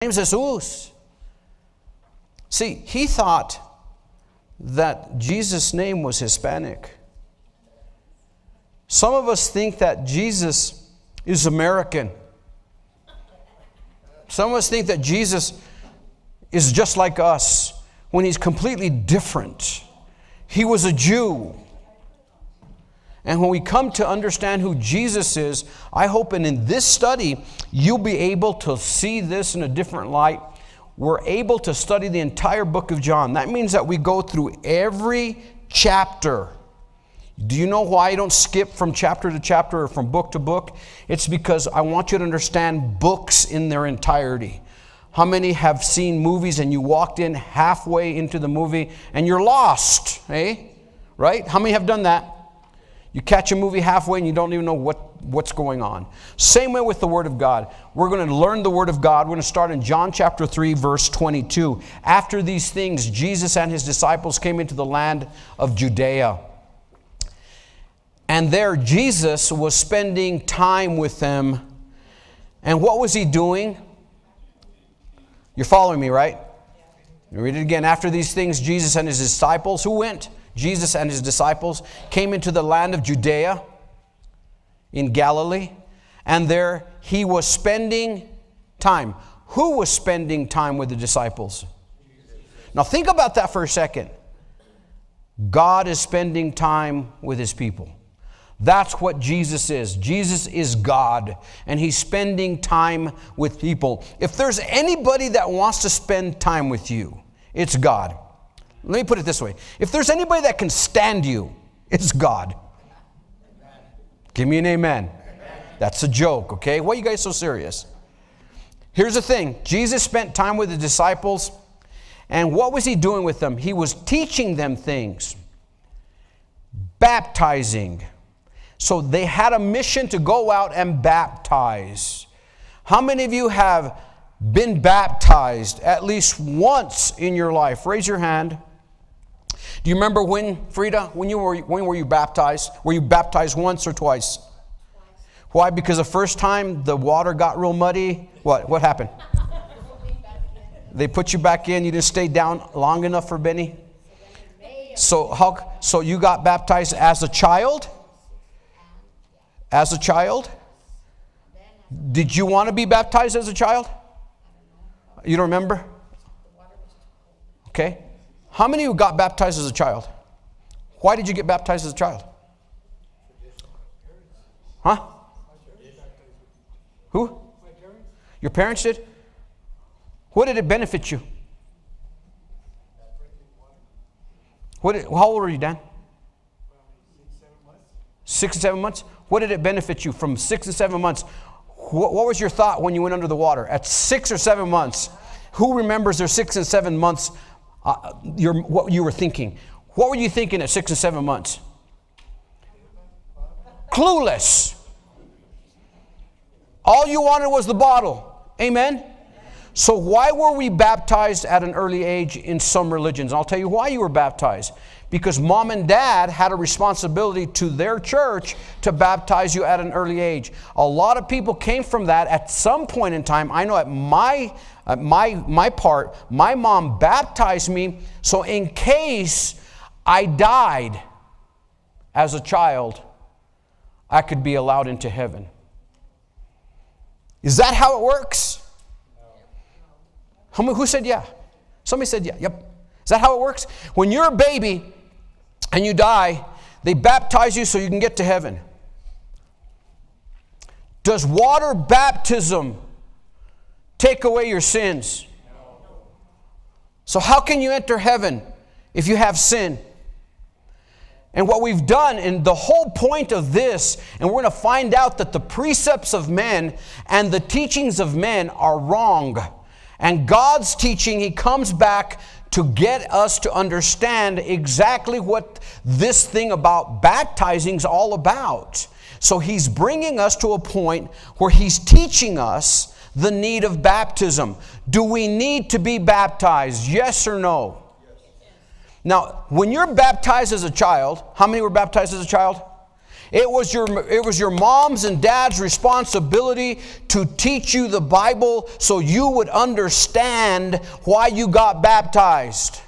name's Jesus. See, he thought that Jesus' name was Hispanic. Some of us think that Jesus is American. Some of us think that Jesus is just like us when he's completely different. He was a Jew. And when we come to understand who Jesus is, I hope and in this study you'll be able to see this in a different light. We're able to study the entire book of John. That means that we go through every chapter. Do you know why I don't skip from chapter to chapter or from book to book? It's because I want you to understand books in their entirety. How many have seen movies and you walked in halfway into the movie and you're lost, eh? Right? How many have done that? You catch a movie halfway and you don't even know what, what's going on. Same way with the Word of God. We're going to learn the Word of God. We're going to start in John chapter 3, verse 22. After these things, Jesus and his disciples came into the land of Judea. And there, Jesus was spending time with them. And what was he doing? You're following me, right? Read it again. After these things, Jesus and his disciples, who went? Jesus and his disciples came into the land of Judea in Galilee, and there he was spending time. Who was spending time with the disciples? Now, think about that for a second. God is spending time with his people. That's what Jesus is. Jesus is God, and He's spending time with people. If there's anybody that wants to spend time with you, it's God. Let me put it this way if there's anybody that can stand you, it's God. Give me an amen. That's a joke, okay? Why are you guys so serious? Here's the thing Jesus spent time with the disciples, and what was he doing with them? He was teaching them things, baptizing. So they had a mission to go out and baptize. How many of you have been baptized at least once in your life? Raise your hand. Do you remember when, Frida, when, you were, when were you baptized? Were you baptized once or twice? twice? Why? Because the first time the water got real muddy, what? What happened? they put you back in, you didn't stay down long enough for Benny? So, how, so you got baptized as a child? As a child? Did you want to be baptized as a child? You don't remember? Okay. How many you got baptized as a child? Why did you get baptized as a child? Huh? Who? Your parents did? What did it benefit you? What did, how old were you, Dan? Six and seven months. What did it benefit you from six and seven months? What, what was your thought when you went under the water? At six or seven months, who remembers their six and seven months uh, your, what you were thinking. What were you thinking at six and seven months? Clueless. All you wanted was the bottle. Amen? So, why were we baptized at an early age in some religions? I'll tell you why you were baptized. Because mom and dad had a responsibility to their church to baptize you at an early age. A lot of people came from that at some point in time. I know at my uh, my, my part, my mom baptized me so in case I died as a child, I could be allowed into heaven. Is that how it works? Who said yeah? Somebody said yeah. Yep. Is that how it works? When you're a baby and you die, they baptize you so you can get to heaven. Does water baptism take away your sins. So, how can you enter heaven if you have sin? And what we've done, and the whole point of this, and we're going to find out that the precepts of men and the teachings of men are wrong. And God's teaching, He comes back to get us to understand exactly what this thing about baptizing is all about. So He's bringing us to a point where He's teaching us the need of baptism. Do we need to be baptized? Yes or no? Now, when you're baptized as a child, how many were baptized as a child? It was, your, it was your mom's and dad's responsibility to teach you the Bible so you would understand why you got baptized.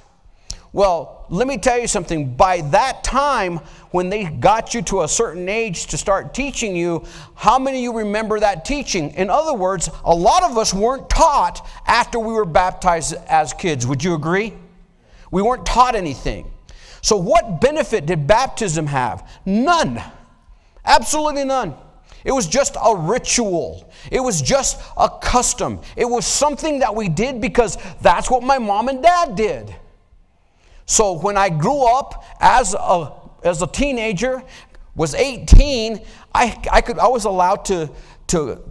Well, let me tell you something. By that time, when they got you to a certain age to start teaching you, how many of you remember that teaching? In other words, a lot of us weren't taught after we were baptized as kids. Would you agree? We weren't taught anything. So, what benefit did baptism have? None. Absolutely none. It was just a ritual. It was just a custom. It was something that we did because that's what my mom and dad did. So when I grew up as a, as a teenager, was 18, I, I, could, I was allowed to, to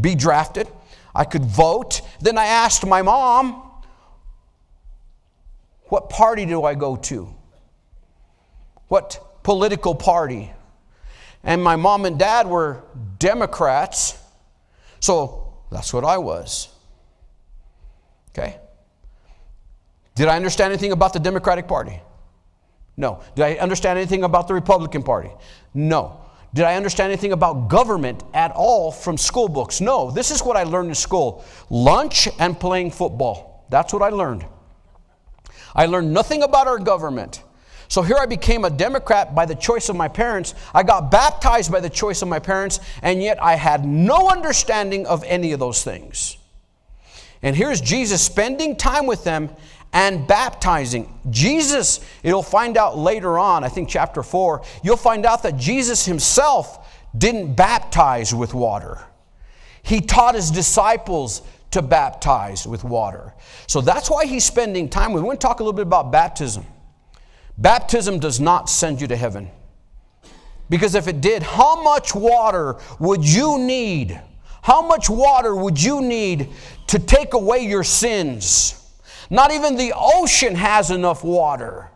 be drafted. I could vote. Then I asked my mom, What party do I go to? What political party? And my mom and dad were Democrats, so that's what I was. Okay? Did I understand anything about the Democratic Party? No. Did I understand anything about the Republican Party? No. Did I understand anything about government at all from school books? No. This is what I learned in school lunch and playing football. That's what I learned. I learned nothing about our government. So here I became a Democrat by the choice of my parents. I got baptized by the choice of my parents, and yet I had no understanding of any of those things. And here's Jesus spending time with them and baptizing. Jesus, you'll find out later on, I think chapter 4, you'll find out that Jesus himself didn't baptize with water. He taught his disciples to baptize with water. So that's why he's spending time. We want to talk a little bit about baptism. Baptism does not send you to heaven. Because if it did, how much water would you need? How much water would you need to take away your sins? Not even the ocean has enough water.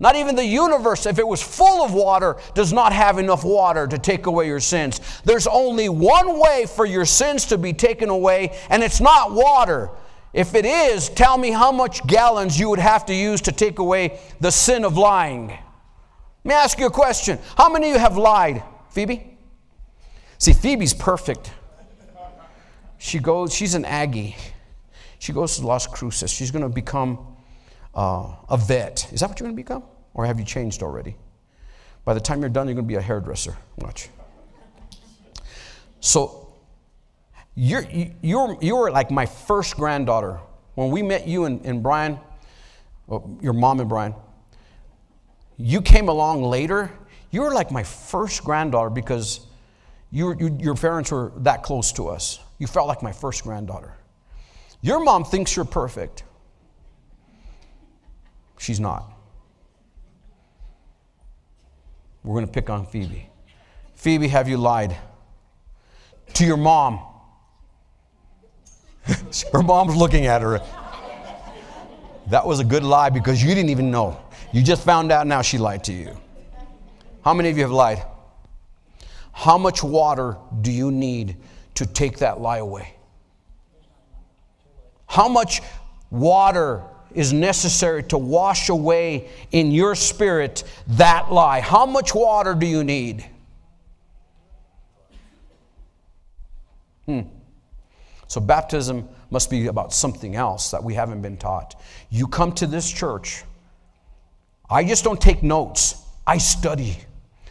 Not even the universe, if it was full of water, does not have enough water to take away your sins. There's only one way for your sins to be taken away, and it's not water. If it is, tell me how much gallons you would have to use to take away the sin of lying. Let me ask you a question. How many of you have lied? Phoebe? See, Phoebe's perfect. She goes, she's an Aggie. She goes to Las Cruces. She's going to become uh, a vet. Is that what you're going to become? Or have you changed already? By the time you're done, you're going to be a hairdresser. Watch. So you're, you're, you're like my first granddaughter. When we met you and, and Brian, well, your mom and Brian, you came along later. You were like my first granddaughter because you, you, your parents were that close to us. You felt like my first granddaughter. Your mom thinks you're perfect. She's not. We're going to pick on Phoebe. Phoebe, have you lied to your mom? Her mom's looking at her. That was a good lie because you didn't even know. You just found out now she lied to you. How many of you have lied? How much water do you need to take that lie away? How much water is necessary to wash away in your spirit that lie? How much water do you need? Hmm. So, baptism must be about something else that we haven't been taught. You come to this church, I just don't take notes, I study,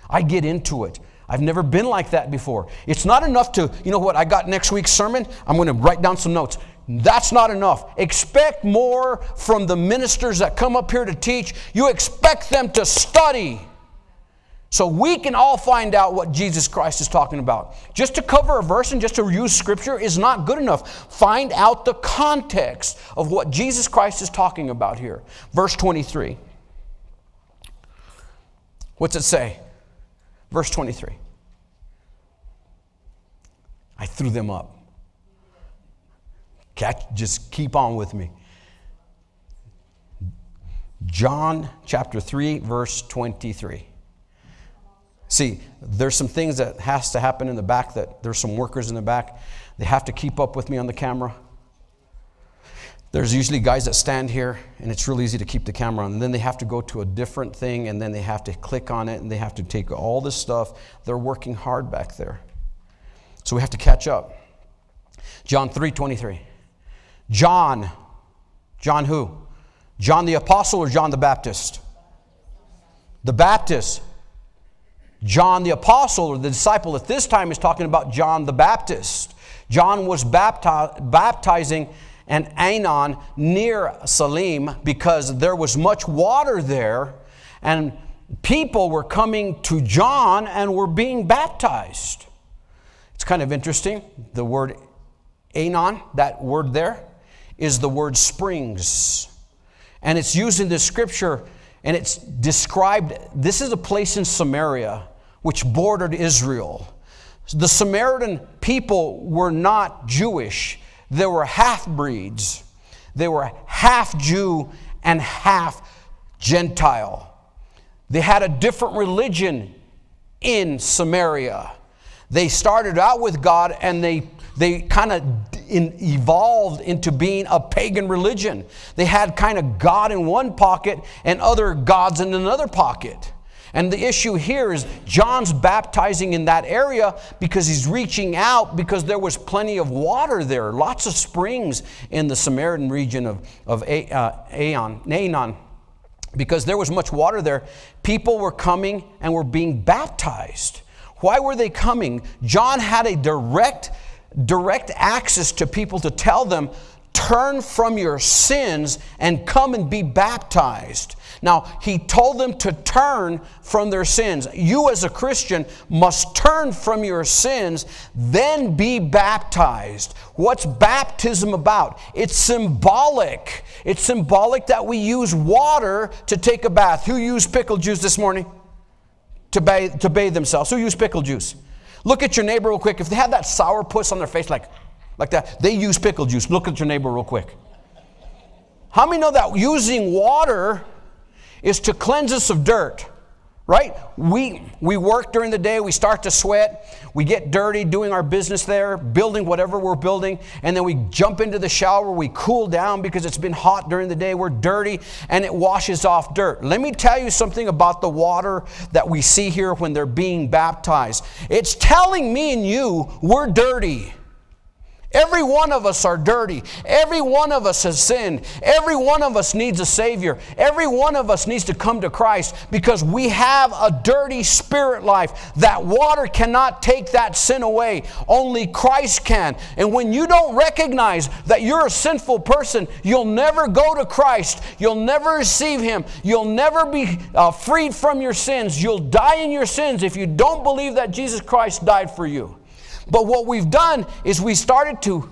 I get into it. I've never been like that before. It's not enough to, you know what, I got next week's sermon, I'm going to write down some notes. That's not enough. Expect more from the ministers that come up here to teach. You expect them to study. So we can all find out what Jesus Christ is talking about. Just to cover a verse and just to use scripture is not good enough. Find out the context of what Jesus Christ is talking about here. Verse 23. What's it say? Verse 23. I threw them up. Catch, just keep on with me. John chapter 3, verse 23. See, there's some things that has to happen in the back that there's some workers in the back. They have to keep up with me on the camera. there's usually guys that stand here and it's real easy to keep the camera on. And then they have to go to a different thing and then they have to click on it and they have to take all this stuff. They're working hard back there. So we have to catch up. John 3 23 john. John who? John the apostle or john the baptist? The baptist john the apostle or the disciple at this time is talking about john the baptist john was bapti- baptizing and Aenon near Salim because there was much water there and people were coming to John and were being baptized. It's kind of interesting. The word Aenon, that word there, is the word springs. And it's used in the scripture and it's described this is a place in Samaria which bordered Israel. The Samaritan people were not Jewish they were half breeds, they were half Jew and half Gentile. They had a different religion in Samaria. They started out with God and they, they kind of evolved into being a pagan religion. They had kind of God in one pocket and other gods in another pocket. And the issue here is John's baptizing in that area because he's reaching out because there was plenty of water there, lots of springs in the Samaritan region of, of uh, Aeon, Aenon. Because there was much water there, people were coming and were being baptized. Why were they coming? John had a direct, direct access to people to tell them, turn from your sins and come and be baptized. Now, he told them to turn from their sins. You, as a Christian, must turn from your sins, then be baptized. What's baptism about? It's symbolic. It's symbolic that we use water to take a bath. Who used pickle juice this morning? To bathe, to bathe themselves. Who used pickle juice? Look at your neighbor real quick. If they have that sour puss on their face, like, like that, they use pickle juice. Look at your neighbor real quick. How many know that using water is to cleanse us of dirt right? We we work during the day we start to sweat we get dirty doing our business there building whatever we're building and then we jump into the shower we cool down because it's been hot during the day we're dirty and it washes off dirt. Let me tell you something about the water that we see here when they're being baptized. It's telling me and you we're dirty Every one of us are dirty. Every one of us has sinned. Every one of us needs a Savior. Every one of us needs to come to Christ because we have a dirty spirit life. That water cannot take that sin away. Only Christ can. And when you don't recognize that you're a sinful person, you'll never go to Christ. You'll never receive Him. You'll never be uh, freed from your sins. You'll die in your sins if you don't believe that Jesus Christ died for you. But what we've done is we started to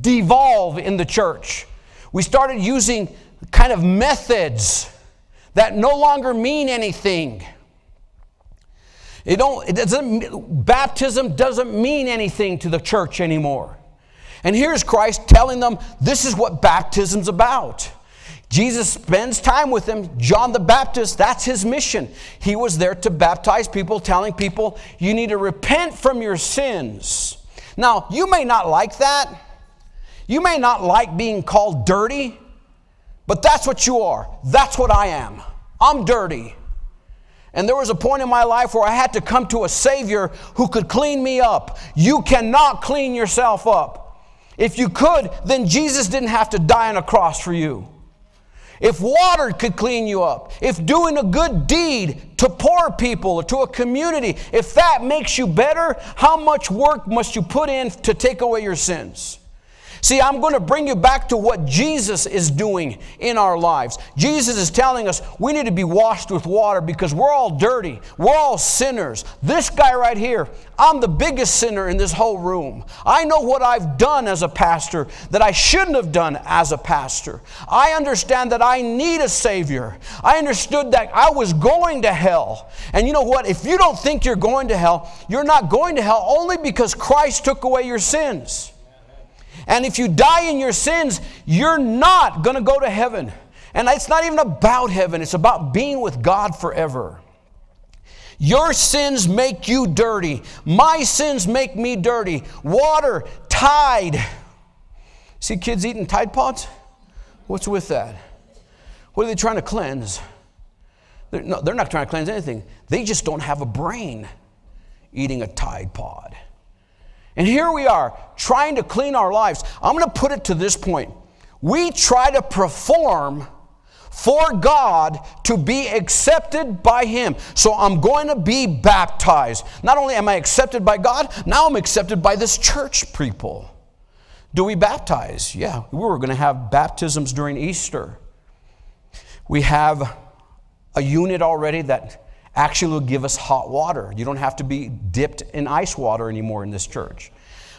devolve in the church. We started using kind of methods that no longer mean anything. It don't, it doesn't, baptism doesn't mean anything to the church anymore. And here's Christ telling them this is what baptism's about. Jesus spends time with them. John the Baptist, that's his mission. He was there to baptize people, telling people, you need to repent from your sins. Now, you may not like that. You may not like being called dirty, but that's what you are. That's what I am. I'm dirty. And there was a point in my life where I had to come to a Savior who could clean me up. You cannot clean yourself up. If you could, then Jesus didn't have to die on a cross for you. If water could clean you up, if doing a good deed to poor people or to a community, if that makes you better, how much work must you put in to take away your sins? See, I'm going to bring you back to what Jesus is doing in our lives. Jesus is telling us we need to be washed with water because we're all dirty. We're all sinners. This guy right here, I'm the biggest sinner in this whole room. I know what I've done as a pastor that I shouldn't have done as a pastor. I understand that I need a Savior. I understood that I was going to hell. And you know what? If you don't think you're going to hell, you're not going to hell only because Christ took away your sins. And if you die in your sins, you're not going to go to heaven. And it's not even about heaven, it's about being with God forever. Your sins make you dirty. My sins make me dirty. Water, Tide. See kids eating Tide Pods? What's with that? What are they trying to cleanse? They're, no, they're not trying to cleanse anything. They just don't have a brain eating a Tide Pod. And here we are trying to clean our lives. I'm going to put it to this point. We try to perform for God to be accepted by Him. So I'm going to be baptized. Not only am I accepted by God, now I'm accepted by this church people. Do we baptize? Yeah, we were going to have baptisms during Easter. We have a unit already that actually will give us hot water. You don't have to be dipped in ice water anymore in this church.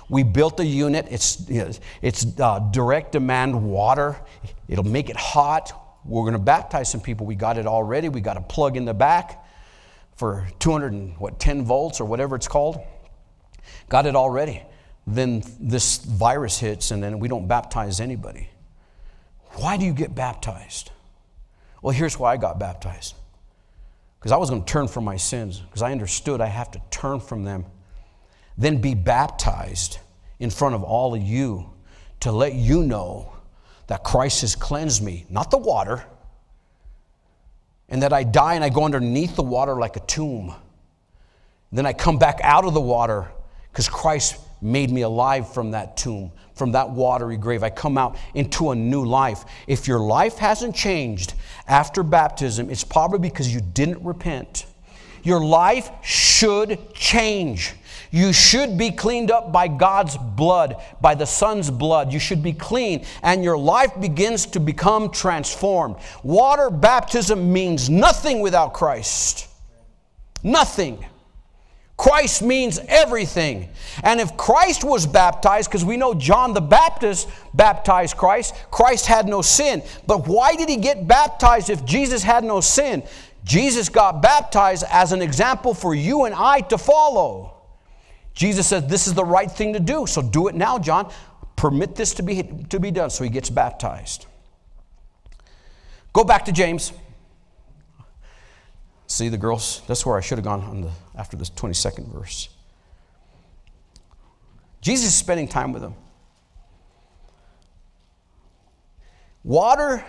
We built a unit, it's, it's uh, direct demand water, it'll make it hot. We're going to baptize some people. We got it already. We got a plug in the back for 210 volts or whatever it's called. Got it already. Then this virus hits, and then we don't baptize anybody. Why do you get baptized? Well, here's why I got baptized because I was going to turn from my sins, because I understood I have to turn from them, then be baptized in front of all of you to let you know that Christ has cleansed me, not the water, and that I die and I go underneath the water like a tomb. Then I come back out of the water because Christ made me alive from that tomb, from that watery grave. I come out into a new life. If your life hasn't changed after baptism, it's probably because you didn't repent. Your life should change. You should be cleaned up by God's blood, by the Son's blood. You should be clean, and your life begins to become transformed. Water baptism means nothing without Christ. Nothing. Christ means everything. And if Christ was baptized, because we know John the Baptist baptized Christ, Christ had no sin. But why did he get baptized if Jesus had no sin? Jesus got baptized as an example for you and I to follow. Jesus said, This is the right thing to do, so do it now, John. Permit this to be, to be done. So he gets baptized. Go back to James. See the girls? That's where I should have gone on the, after this 22nd verse. Jesus is spending time with them. Water,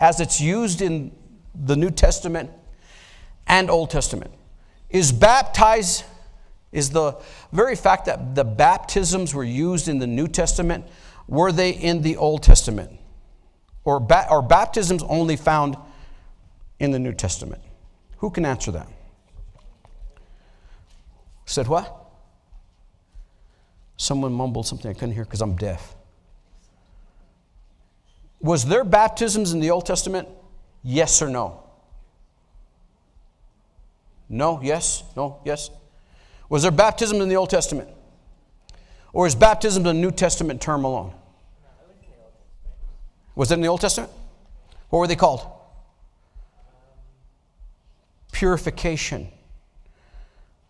as it's used in the New Testament and Old Testament, is baptized, is the very fact that the baptisms were used in the New Testament, were they in the Old Testament? Or ba- are baptisms only found in the New Testament? Who can answer that? Said what? Someone mumbled something I couldn't hear because I'm deaf. Was there baptisms in the Old Testament? Yes or no? No, yes, no, yes. Was there baptism in the Old Testament? Or is baptism a New Testament term alone? Was it in the Old Testament? What were they called? purification.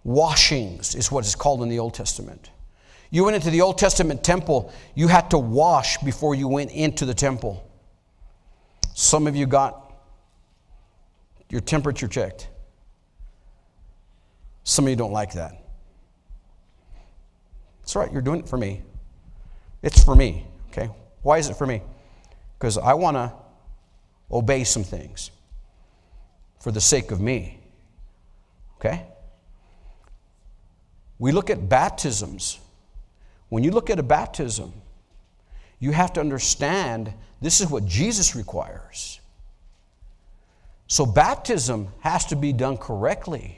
Washings is what is called in the Old Testament. You went into the Old Testament temple, you had to wash before you went into the temple. Some of you got your temperature checked. Some of you don't like that. That's right, you're doing it for me. It's for me, okay? Why is it for me? Because I want to obey some things for the sake of me. Okay? We look at baptisms. When you look at a baptism, you have to understand this is what Jesus requires. So, baptism has to be done correctly.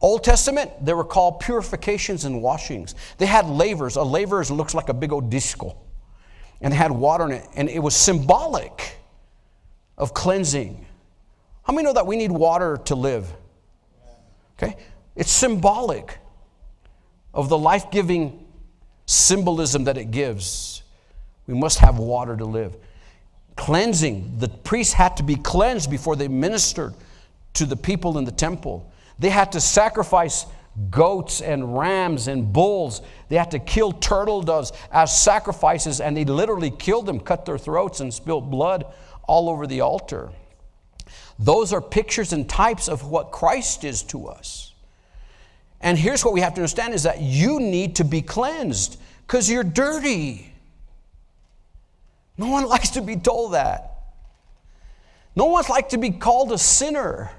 Old Testament, they were called purifications and washings. They had lavers. A laver looks like a big old disco, and it had water in it, and it was symbolic of cleansing. How many know that we need water to live? Okay? It's symbolic of the life giving symbolism that it gives. We must have water to live. Cleansing. The priests had to be cleansed before they ministered to the people in the temple. They had to sacrifice goats and rams and bulls. They had to kill turtle doves as sacrifices, and they literally killed them, cut their throats, and spilled blood all over the altar. Those are pictures and types of what Christ is to us. And here's what we have to understand is that you need to be cleansed because you're dirty. No one likes to be told that. No one likes to be called a sinner.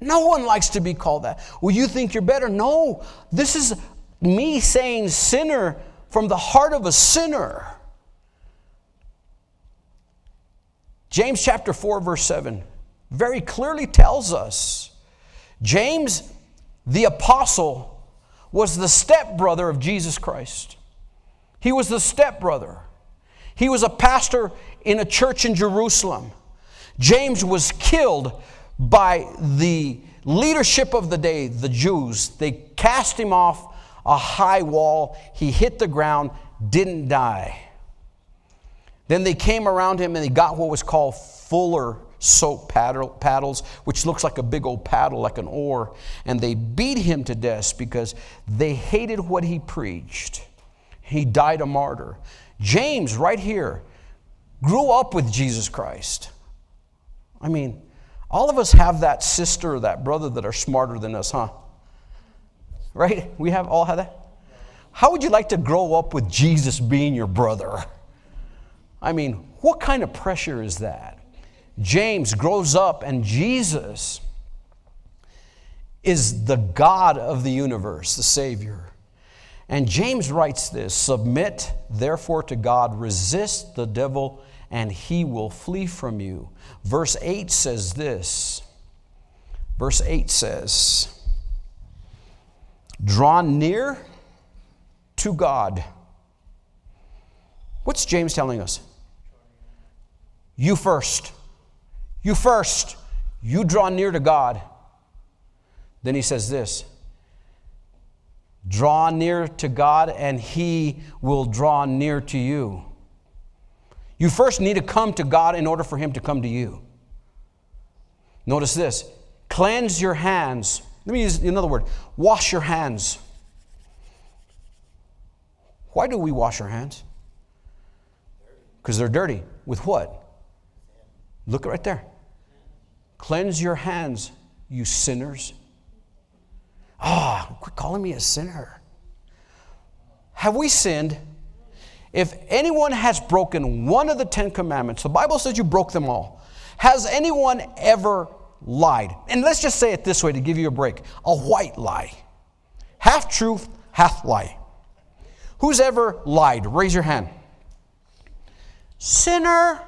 No one likes to be called that. Well, you think you're better? No, this is me saying sinner from the heart of a sinner. James chapter 4, verse 7 very clearly tells us James, the apostle, was the stepbrother of Jesus Christ. He was the stepbrother. He was a pastor in a church in Jerusalem. James was killed by the leadership of the day, the Jews. They cast him off a high wall. He hit the ground, didn't die. Then they came around him and they got what was called fuller soap paddle, paddles, which looks like a big old paddle, like an oar. And they beat him to death because they hated what he preached. He died a martyr. James, right here, grew up with Jesus Christ. I mean, all of us have that sister or that brother that are smarter than us, huh? Right? We have all have that. How would you like to grow up with Jesus being your brother? I mean, what kind of pressure is that? James grows up and Jesus is the God of the universe, the Savior. And James writes this Submit therefore to God, resist the devil, and he will flee from you. Verse 8 says this. Verse 8 says, Draw near to God. What's James telling us? You first. You first. You draw near to God. Then he says this Draw near to God, and he will draw near to you. You first need to come to God in order for him to come to you. Notice this cleanse your hands. Let me use another word wash your hands. Why do we wash our hands? Because they're dirty. With what? Look right there. Cleanse your hands, you sinners. Ah, oh, quit calling me a sinner. Have we sinned? If anyone has broken one of the Ten Commandments, the Bible says you broke them all. Has anyone ever lied? And let's just say it this way to give you a break a white lie. Half truth, half lie. Who's ever lied? Raise your hand. Sinner.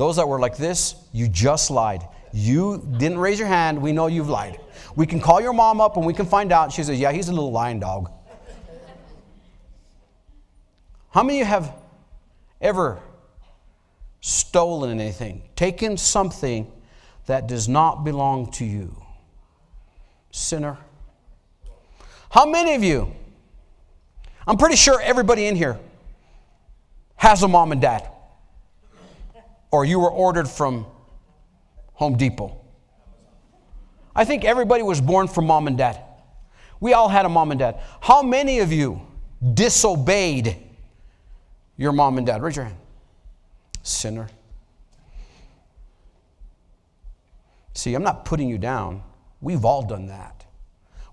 Those that were like this, you just lied. You didn't raise your hand. We know you've lied. We can call your mom up and we can find out. She says, Yeah, he's a little lying dog. How many of you have ever stolen anything, taken something that does not belong to you? Sinner. How many of you, I'm pretty sure everybody in here has a mom and dad or you were ordered from Home Depot. I think everybody was born from mom and dad. We all had a mom and dad. How many of you disobeyed your mom and dad? Raise your hand. Sinner. See, I'm not putting you down. We've all done that.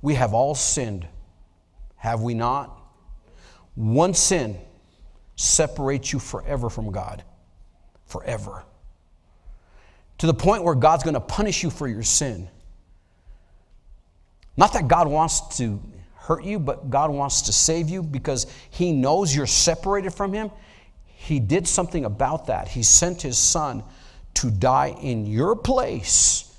We have all sinned. Have we not? One sin separates you forever from God forever. To the point where God's going to punish you for your sin. Not that God wants to hurt you, but God wants to save you because He knows you're separated from Him. He did something about that. He sent His Son to die in your place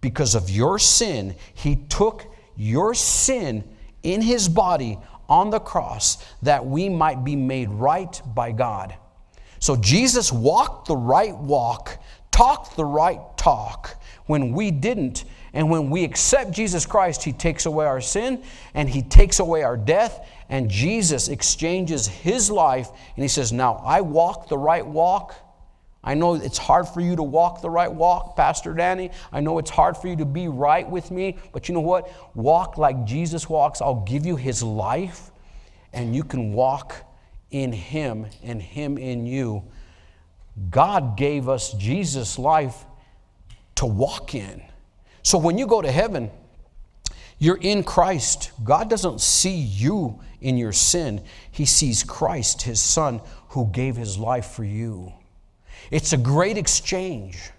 because of your sin. He took your sin in His body on the cross that we might be made right by God. So Jesus walked the right walk, talked the right talk when we didn't. And when we accept Jesus Christ, He takes away our sin and He takes away our death. And Jesus exchanges His life and He says, Now I walk the right walk. I know it's hard for you to walk the right walk, Pastor Danny. I know it's hard for you to be right with me, but you know what? Walk like Jesus walks. I'll give you His life, and you can walk in Him and Him in you. God gave us Jesus' life to walk in. So when you go to heaven, you're in Christ. God doesn't see you in your sin, he sees Christ, his son, who gave his life for you. It's a great exchange.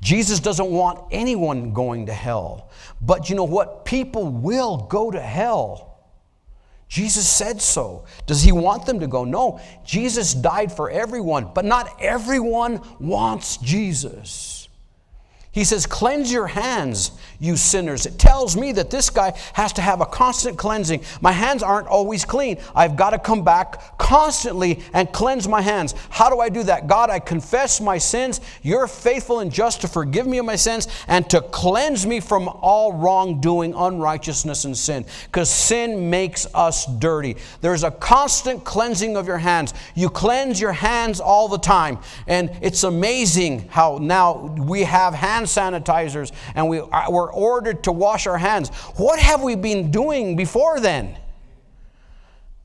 Jesus doesn't want anyone going to hell. But you know what? People will go to hell. Jesus said so. Does he want them to go? No. Jesus died for everyone, but not everyone wants Jesus. He says, Cleanse your hands, you sinners. It tells me that this guy has to have a constant cleansing. My hands aren't always clean. I've got to come back constantly and cleanse my hands. How do I do that? God, I confess my sins. You're faithful and just to forgive me of my sins and to cleanse me from all wrongdoing, unrighteousness, and sin. Because sin makes us dirty. There's a constant cleansing of your hands. You cleanse your hands all the time. And it's amazing how now we have hands hand sanitizers and we uh, were ordered to wash our hands. What have we been doing before then?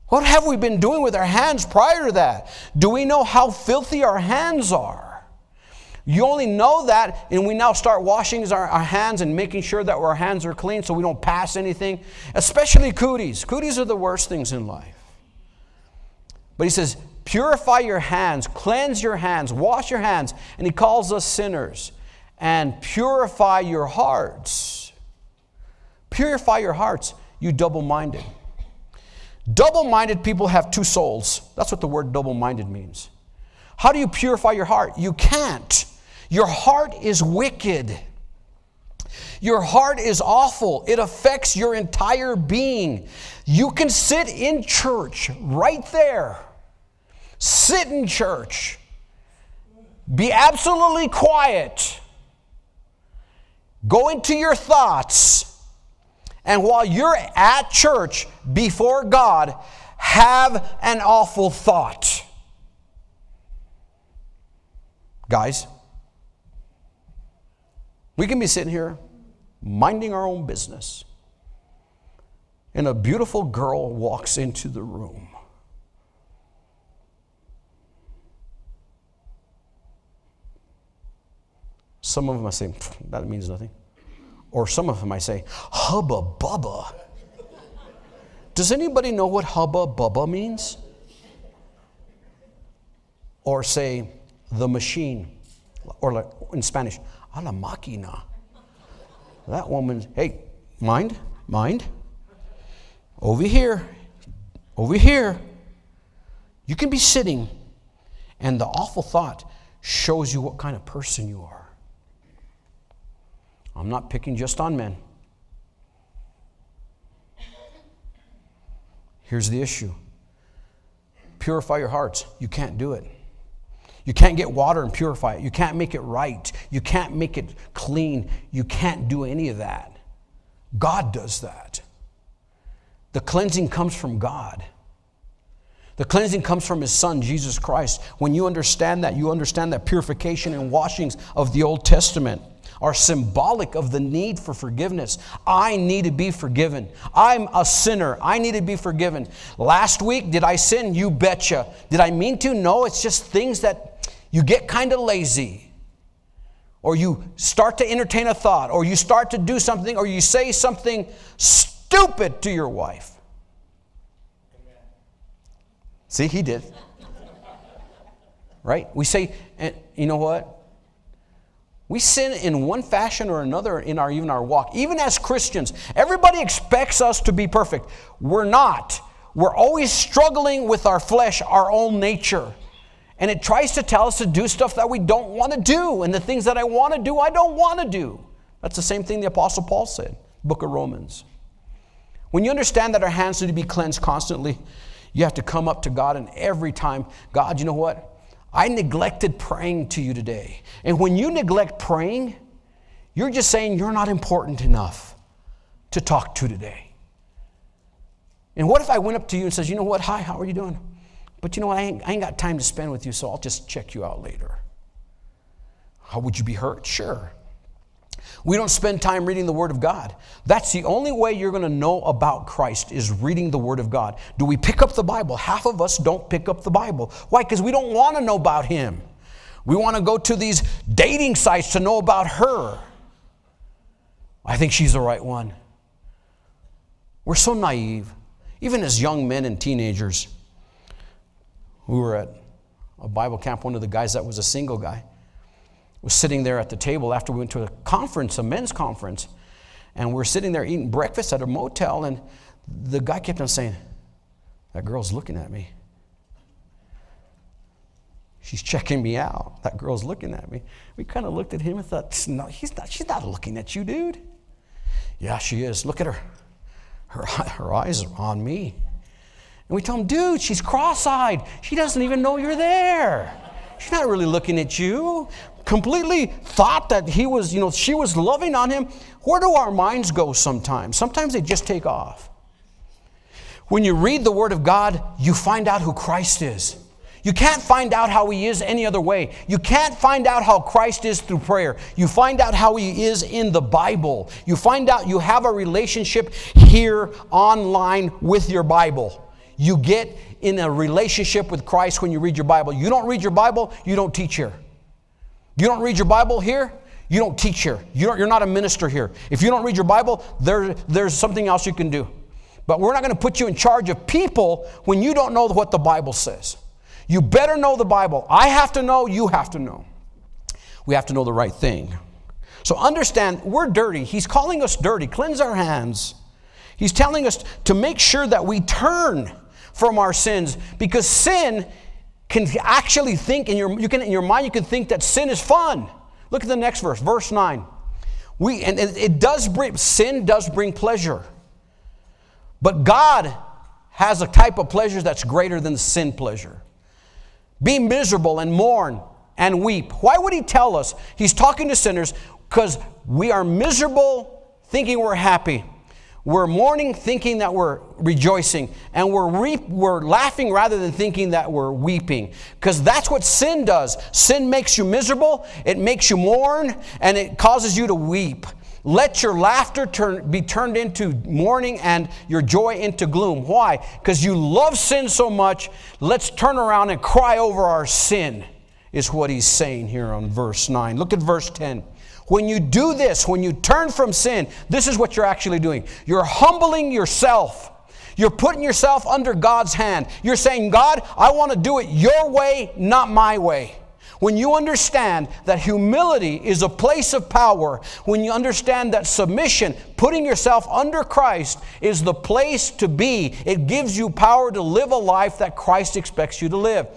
What have we been doing with our hands prior to that? Do we know how filthy our hands are? You only know that, and we now start washing our, our, hands and making sure that our hands are clean so we don't pass anything, especially cooties. Cooties are the worst things in life. But he says, purify your hands, cleanse your hands, wash your hands, and he calls us sinners and purify your hearts. Purify your hearts, you double minded. Double minded people have two souls. That's what the word double minded means. How do you purify your heart? You can't. Your heart is wicked. Your heart is awful. It affects your entire being. You can sit in church right there. Sit in church. Be absolutely quiet Go into your thoughts, and while you're at church before God, have an awful thought. Guys, we can be sitting here minding our own business, and a beautiful girl walks into the room. Some of them I say, that means nothing. Or some of them I say, hubba bubba. Does anybody know what hubba bubba means? Or say, the machine. Or like in Spanish, a la máquina. That woman, hey, mind, mind. Over here, over here. You can be sitting, and the awful thought shows you what kind of person you are. I'm not picking just on men. Here's the issue purify your hearts. You can't do it. You can't get water and purify it. You can't make it right. You can't make it clean. You can't do any of that. God does that. The cleansing comes from God. The cleansing comes from His Son, Jesus Christ. When you understand that, you understand that purification and washings of the Old Testament are symbolic of the need for forgiveness. I need to be forgiven. I'm a sinner. I need to be forgiven. Last week, did I sin? You betcha. Did I mean to? No, it's just things that you get kind of lazy. Or you start to entertain a thought, or you start to do something, or you say something stupid to your wife. See, he did. Right? We say, and you know what? We sin in one fashion or another in our even our walk. Even as Christians, everybody expects us to be perfect. We're not. We're always struggling with our flesh, our own nature. And it tries to tell us to do stuff that we don't want to do. And the things that I want to do, I don't want to do. That's the same thing the Apostle Paul said, book of Romans. When you understand that our hands need to be cleansed constantly, you have to come up to God and every time, God, you know what? I neglected praying to you today. And when you neglect praying, you're just saying you're not important enough to talk to today. And what if I went up to you and says, you know what, hi, how are you doing? But you know what, I ain't, I ain't got time to spend with you, so I'll just check you out later. How would you be hurt? Sure. We don't spend time reading the Word of God. That's the only way you're going to know about Christ is reading the Word of God. Do we pick up the Bible? Half of us don't pick up the Bible. Why? Because we don't want to know about Him. We want to go to these dating sites to know about her. I think she's the right one. We're so naive. even as young men and teenagers. We were at a Bible camp, one of the guys that was a single guy was sitting there at the table after we went to a conference, a men's conference, and we're sitting there eating breakfast at a motel, and the guy kept on saying, That girl's looking at me. She's checking me out. That girl's looking at me. We kind of looked at him and thought, no, he's not, she's not looking at you, dude. Yeah, she is. Look at her. Her, her eyes are on me. And we told him, dude, she's cross eyed. She doesn't even know you're there. She's not really looking at you. Completely thought that he was, you know, she was loving on him. Where do our minds go sometimes? Sometimes they just take off. When you read the Word of God, you find out who Christ is. You can't find out how He is any other way. You can't find out how Christ is through prayer. You find out how He is in the Bible. You find out you have a relationship here online with your Bible. You get in a relationship with Christ when you read your Bible. You don't read your Bible, you don't teach here. You don't read your Bible here, you don't teach here. You are not a minister here. If you don't read your Bible, there, there's something else you can do. But we're not going to put you in charge of people when you don't know what the Bible says. You better know the Bible. I have to know, you have to know. We have to know the right thing. So understand, we're dirty. He's calling us dirty. Cleanse our hands. He's telling us to make sure that we turn from our sins because sin can actually think in your you can in your mind you can think that sin is fun. Look at the next verse, verse 9. We and it, it does bring sin does bring pleasure. But God has a type of pleasure that's greater than sin pleasure. Be miserable and mourn and weep. Why would he tell us? He's talking to sinners because we are miserable thinking we're happy. We're mourning thinking that we're rejoicing. And we're, re- we're laughing rather than thinking that we're weeping. Because that's what sin does. Sin makes you miserable, it makes you mourn, and it causes you to weep. Let your laughter turn, be turned into mourning and your joy into gloom. Why? Because you love sin so much. Let's turn around and cry over our sin, is what he's saying here on verse 9. Look at verse 10. When you do this, when you turn from sin, this is what you're actually doing. You're humbling yourself. You're putting yourself under God's hand. You're saying, God, I want to do it your way, not my way. When you understand that humility is a place of power, when you understand that submission, putting yourself under Christ, is the place to be, it gives you power to live a life that Christ expects you to live.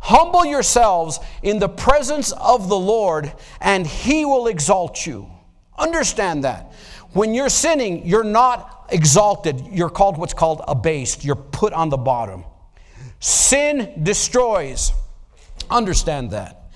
Humble yourselves in the presence of the Lord, and He will exalt you. Understand that. When you're sinning, you're not exalted. You're called what's called abased. You're put on the bottom. Sin destroys. Understand that.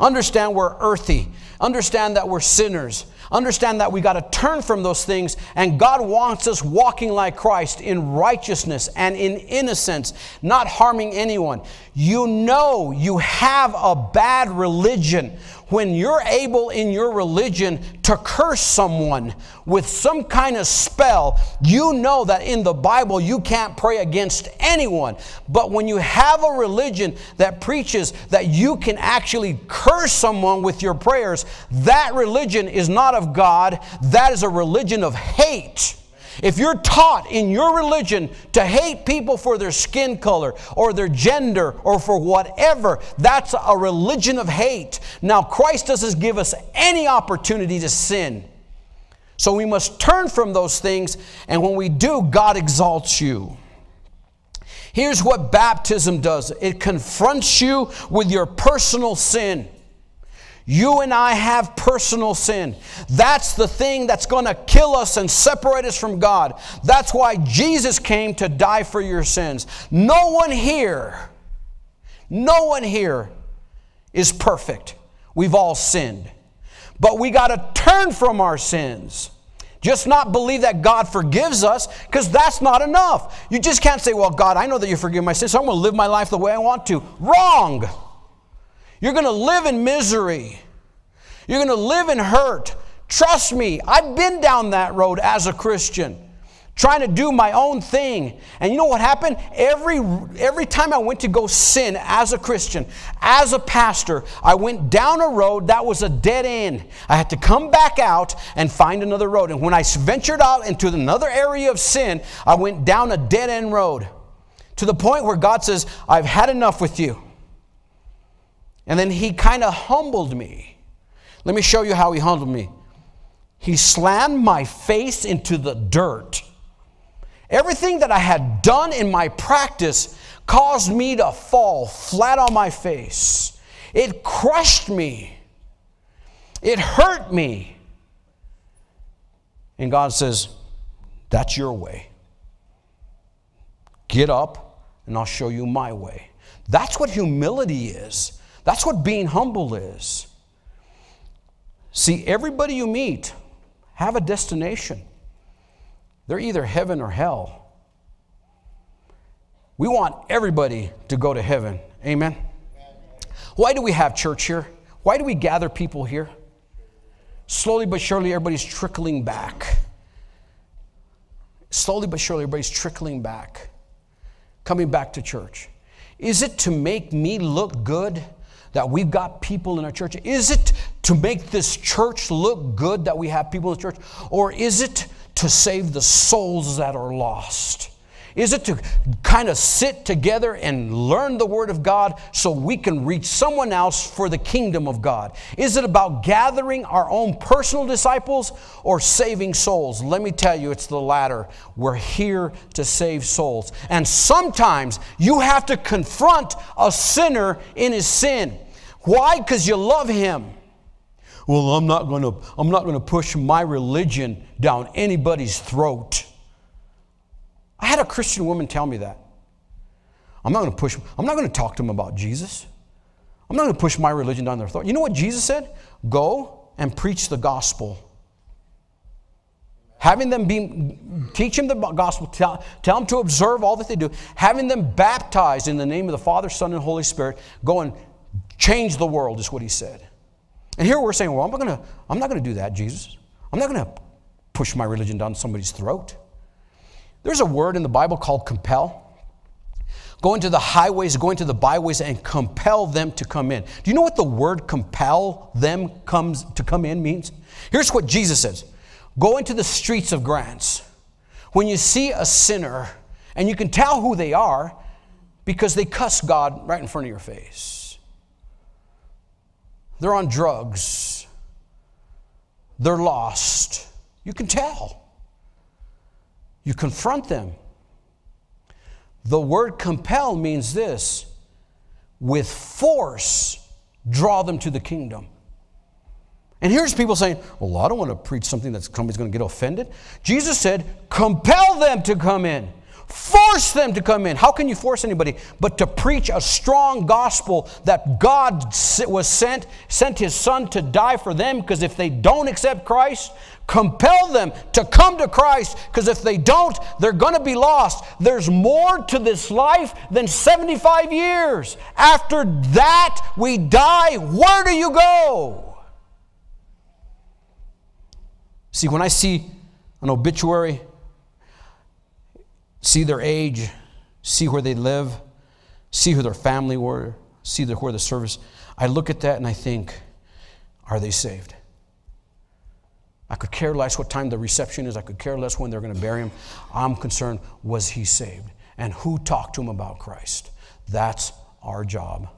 Understand we're earthy. Understand that we're sinners. Understand that we got to turn from those things, and God wants us walking like Christ in righteousness and in innocence, not harming anyone. You know you have a bad religion when you're able in your religion to curse someone with some kind of spell, you know that in the Bible you can't pray against anyone. But when you have a religion that preaches that you can actually curse someone with your prayers, that religion is not of God, that is a religion of hate. If you're taught in your religion to hate people for their skin color or their gender or for whatever, that's a religion of hate. Now, Christ doesn't give us any opportunity to sin. So we must turn from those things, and when we do, God exalts you. Here's what baptism does it confronts you with your personal sin. You and I have personal sin. That's the thing that's going to kill us and separate us from God. That's why Jesus came to die for your sins. No one here, no one here is perfect. We've all sinned. But we got to turn from our sins. Just not believe that God forgives us, because that's not enough. You just can't say, Well, God, I know that you forgive my sins, so I'm going to live my life the way I want to. Wrong. You're going to live in misery. You're going to live in hurt. Trust me, I've been down that road as a Christian. trying to do my own thing. And you know what happened? Every, every time I went to go sin as a Christian, as a pastor, I went down a road that was a dead end. I had to come back out and find another road. And when I ventured out into another area of sin, I went down a dead end road to the point where God says, I've had enough with you. And then He kind of humbled me. Let me show you how He humbled me. He slammed my face into the dirt Everything that I had done in my practice caused me to fall flat on my face. It crushed me. It hurt me. And God says, That's your way. Get up, and I'll show you my way. That's what humility is. That's what being humble is. See, everybody you meet have a destination. They're either heaven or hell. We want everybody to go to heaven. Amen. Why do we have church here? Why do we gather people here? Slowly but surely, everybody's trickling back. Slowly but surely, everybody's trickling back, coming back to church. Is it to make me look good that we've got people in our church? Is it to make this church look good that we have people in the church? Or is it to save the souls that are lost? Is it to kind of sit together and learn the Word of God so we can reach someone else for the kingdom of God? Is it about gathering our own personal disciples or saving souls? Let me tell you, it's the latter. We're here to save souls. And sometimes you have to confront a sinner in his sin. Why? Because you love him well, I'm not going to I'm not going to push my religion down anybody's throat. I had a Christian woman tell me that. I'm not going to push I'm not going to talk to them about Jesus. I'm not going to push my religion down their throat. You know what Jesus said? Go and preach the gospel. Having them be, teach them the gospel, tell, tell them to observe all that they do, having them baptized in the name of the Father, Son, and Holy Spirit, go and change the world, is what he said. And here we're saying, well, I'm not going to I'm not going to do that, Jesus. I'm not going to push my religion down somebody's throat. There's a word in the Bible called compel. Go into the highways, go into the byways, and compel them to come in. Do you know what the word compel them comes to come in means? Here's what Jesus says Go into the streets of Grants. When you see a sinner, and you can tell who they are because they cuss God right in front of your face. They're on drugs. They're lost. You can tell. You confront them. The word compel means this with force, draw them to the kingdom. And here's people saying, Well, I don't want to preach something that somebody's going to get offended. Jesus said, Compel them to come in. Force them to come in. How can you force anybody? But to preach a strong gospel that God was sent, sent his son to die for them, because if they don't accept Christ, compel them to come to Christ, because if they don't, they're going to be lost. There's more to this life than 75 years. After that, we die. Where do you go? See, when I see an obituary see their age, see where they live, see who their family were, see where the service. I look at that and I think, are they saved? I could care less what time the reception is. I could care less when they're going to bury him. I'm concerned, was he saved? And who talked to him about Christ? That's our job.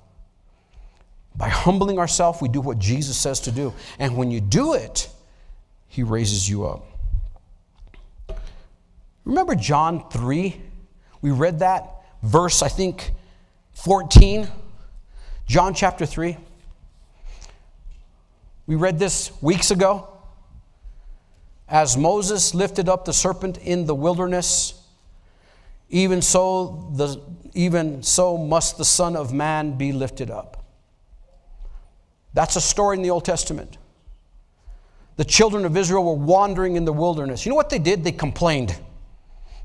By humbling ourselves, we do what Jesus says to do. And when you do it, he raises you up. Remember John 3? We read that verse, I think, 14. John chapter 3. We read this weeks ago. As Moses lifted up the serpent in the wilderness, even so, the, even so must the Son of Man be lifted up. That's a story in the Old Testament. The children of Israel were wandering in the wilderness. You know what they did? They complained.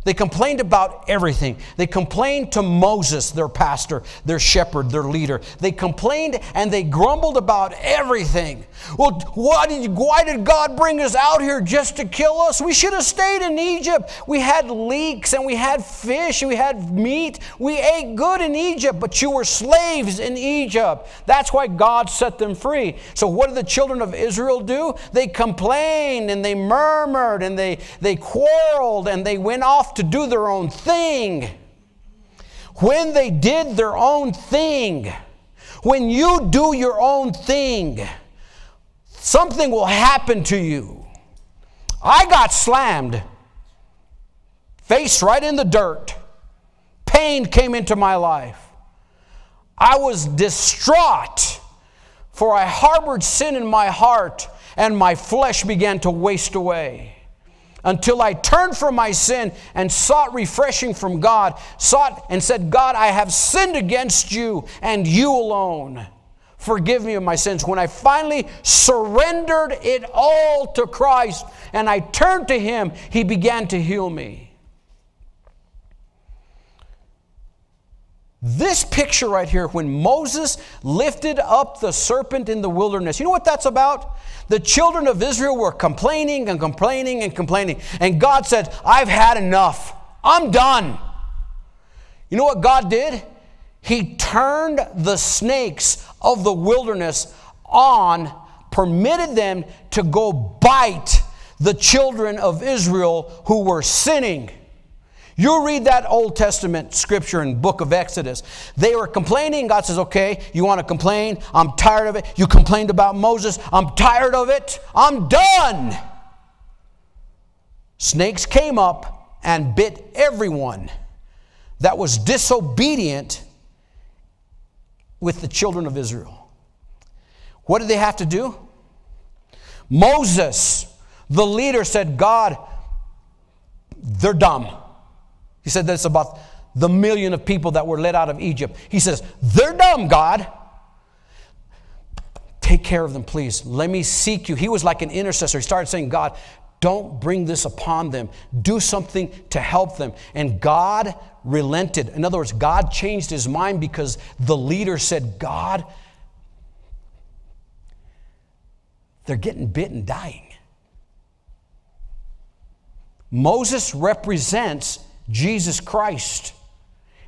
They complained about everything. They complained to Moses, their pastor, their shepherd, their leader. They complained and they grumbled about everything. Well, why did, why did God bring us out here just to kill us? We should have stayed in Egypt. We had leeks and we had fish and we had meat. We ate good in Egypt, but you were slaves in Egypt. That's why God set them free. So, what did the children of Israel do? They complained and they murmured and they, they quarreled and they went off to do their own thing. When they did their own thing, when you do your own thing, something will happen to you. I got slammed, face right in the dirt. Pain came into my life. I was distraught, for I harbored sin in my heart, and my flesh began to waste away until I turned from my sin and sought refreshing from God, sought and said, God, I have sinned against you and you alone. Forgive me of my sins. When I finally surrendered it all to Christ and I turned to Him, He began to heal me. This picture right here, when Moses lifted up the serpent in the wilderness, you know what that's about? The children of Israel were complaining and complaining and complaining. And God said, I've had enough. I'm done. You know what God did? He turned the snakes of the wilderness on, permitted them to go bite the children of Israel who were sinning. You read that Old Testament scripture in book of Exodus. They were complaining. God says, okay, you want to complain? I'm tired of it. You complained about Moses. I'm tired of it. I'm done. Snakes came up and bit everyone that was disobedient with the children of Israel. What did they have to do? Moses, the leader, said, God, they're dumb. He said that's about the million of people that were led out of Egypt. He says, They're dumb, God. Take care of them, please. Let me seek you. He was like an intercessor. He started saying, God, don't bring this upon them. Do something to help them. And God relented. In other words, God changed his mind because the leader said, God, they're getting bit and dying. Moses represents Jesus Christ.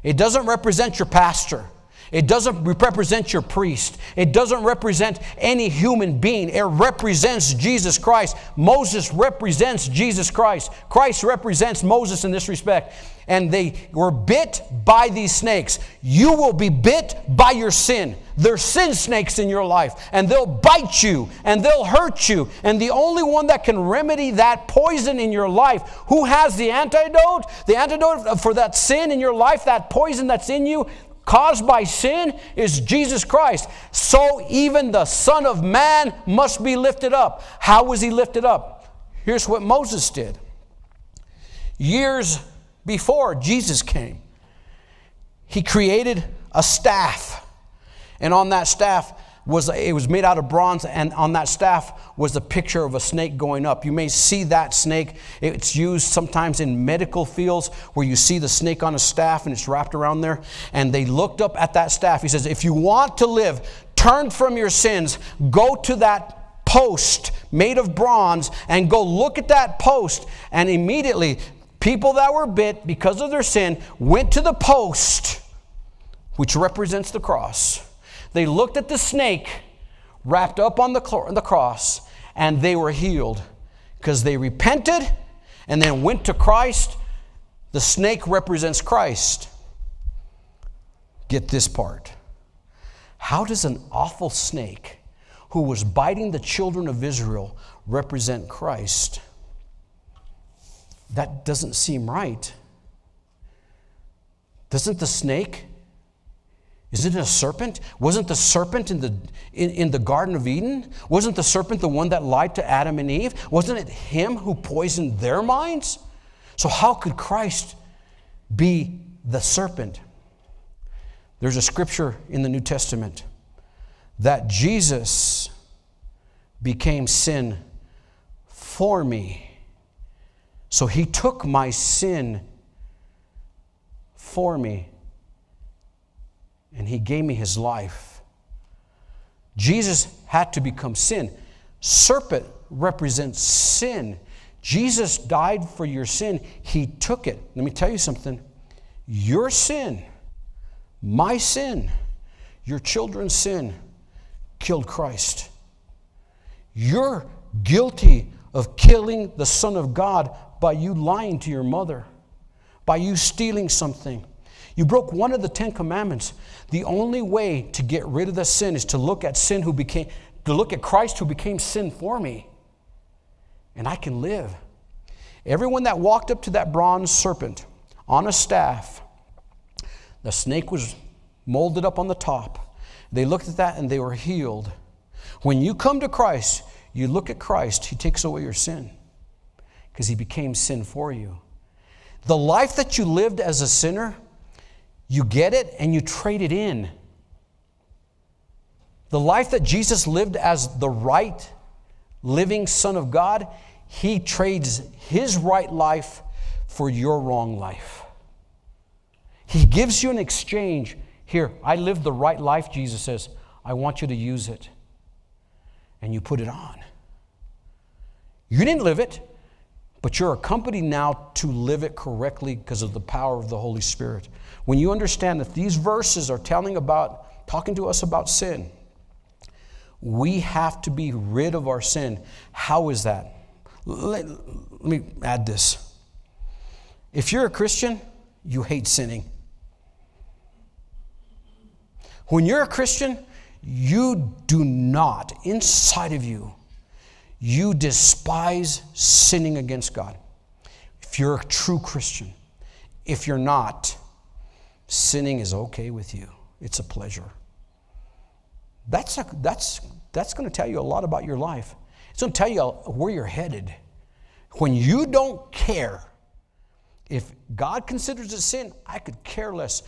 It doesn't represent your pastor. It doesn't represent your priest. It doesn't represent any human being. It represents Jesus Christ. Moses represents Jesus Christ. Christ represents Moses in this respect. And they were bit by these snakes. You will be bit by your sin. There's sin snakes in your life, and they'll bite you and they'll hurt you. And the only one that can remedy that poison in your life, who has the antidote? The antidote for that sin in your life, that poison that's in you, caused by sin is Jesus Christ. So even the Son of Man must be lifted up. How was he lifted up? Here's what Moses did. Years before Jesus came, he created a staff. And on that staff, was it was made out of bronze and on that staff was a picture of a snake going up. You may see that snake. It's used sometimes in medical fields where you see the snake on a staff and it's wrapped around there. And they looked up at that staff. He says if you want to live turn from your sins go to that post made of bronze and go look at that post. And immediately people that were bit because of their sin went to the post which represents the cross they looked at the snake wrapped up on the, the cross and they were healed because they repented and then went to Christ. The snake represents Christ. Get this part. How does an awful snake who was biting the children of Israel represent Christ? That doesn't seem right. Doesn't the snake isn't it a serpent? Wasn't the serpent in the, in, in, the Garden of Eden? Wasn't the serpent the one that lied to Adam and Eve? Wasn't it him who poisoned their minds? So, how could Christ be the serpent? There's a scripture in the New Testament that Jesus became sin for me. So, he took my sin for me. And he gave me his life. Jesus had to become sin. Serpent represents sin. Jesus died for your sin. He took it. Let me tell you something. Your sin, my sin, your children's sin killed Christ. You're guilty of killing the Son of God by you lying to your mother, by you stealing something. You broke one of the Ten Commandments. The only way to get rid of the sin is to look at sin who became, to look at Christ who became sin for me. And I can live. Everyone that walked up to that bronze serpent on a staff, the snake was molded up on the top. They looked at that and they were healed. When you come to Christ, you look at Christ, He takes away your sin because He became sin for you. The life that you lived as a sinner, you get it and you trade it in. The life that Jesus lived as the right, living Son of God, He trades His right life for your wrong life. He gives you an exchange. Here, I live the right life, Jesus says. I want you to use it. And you put it on. You didn't live it, but you're accompanied now to live it correctly because of the power of the Holy Spirit. When you understand that these verses are telling about, talking to us about sin, we have to be rid of our sin. How is that? Let, let me add this. If you're a Christian, you hate sinning. When you're a Christian, you do not, inside of you, you despise sinning against God. If you're a true Christian, if you're not, sinning is okay with you. It's a pleasure. That's, a, that's, that's going to tell you a lot about your life. It's going to tell you where you're headed. When you don't care, if God considers it sin, I could care less.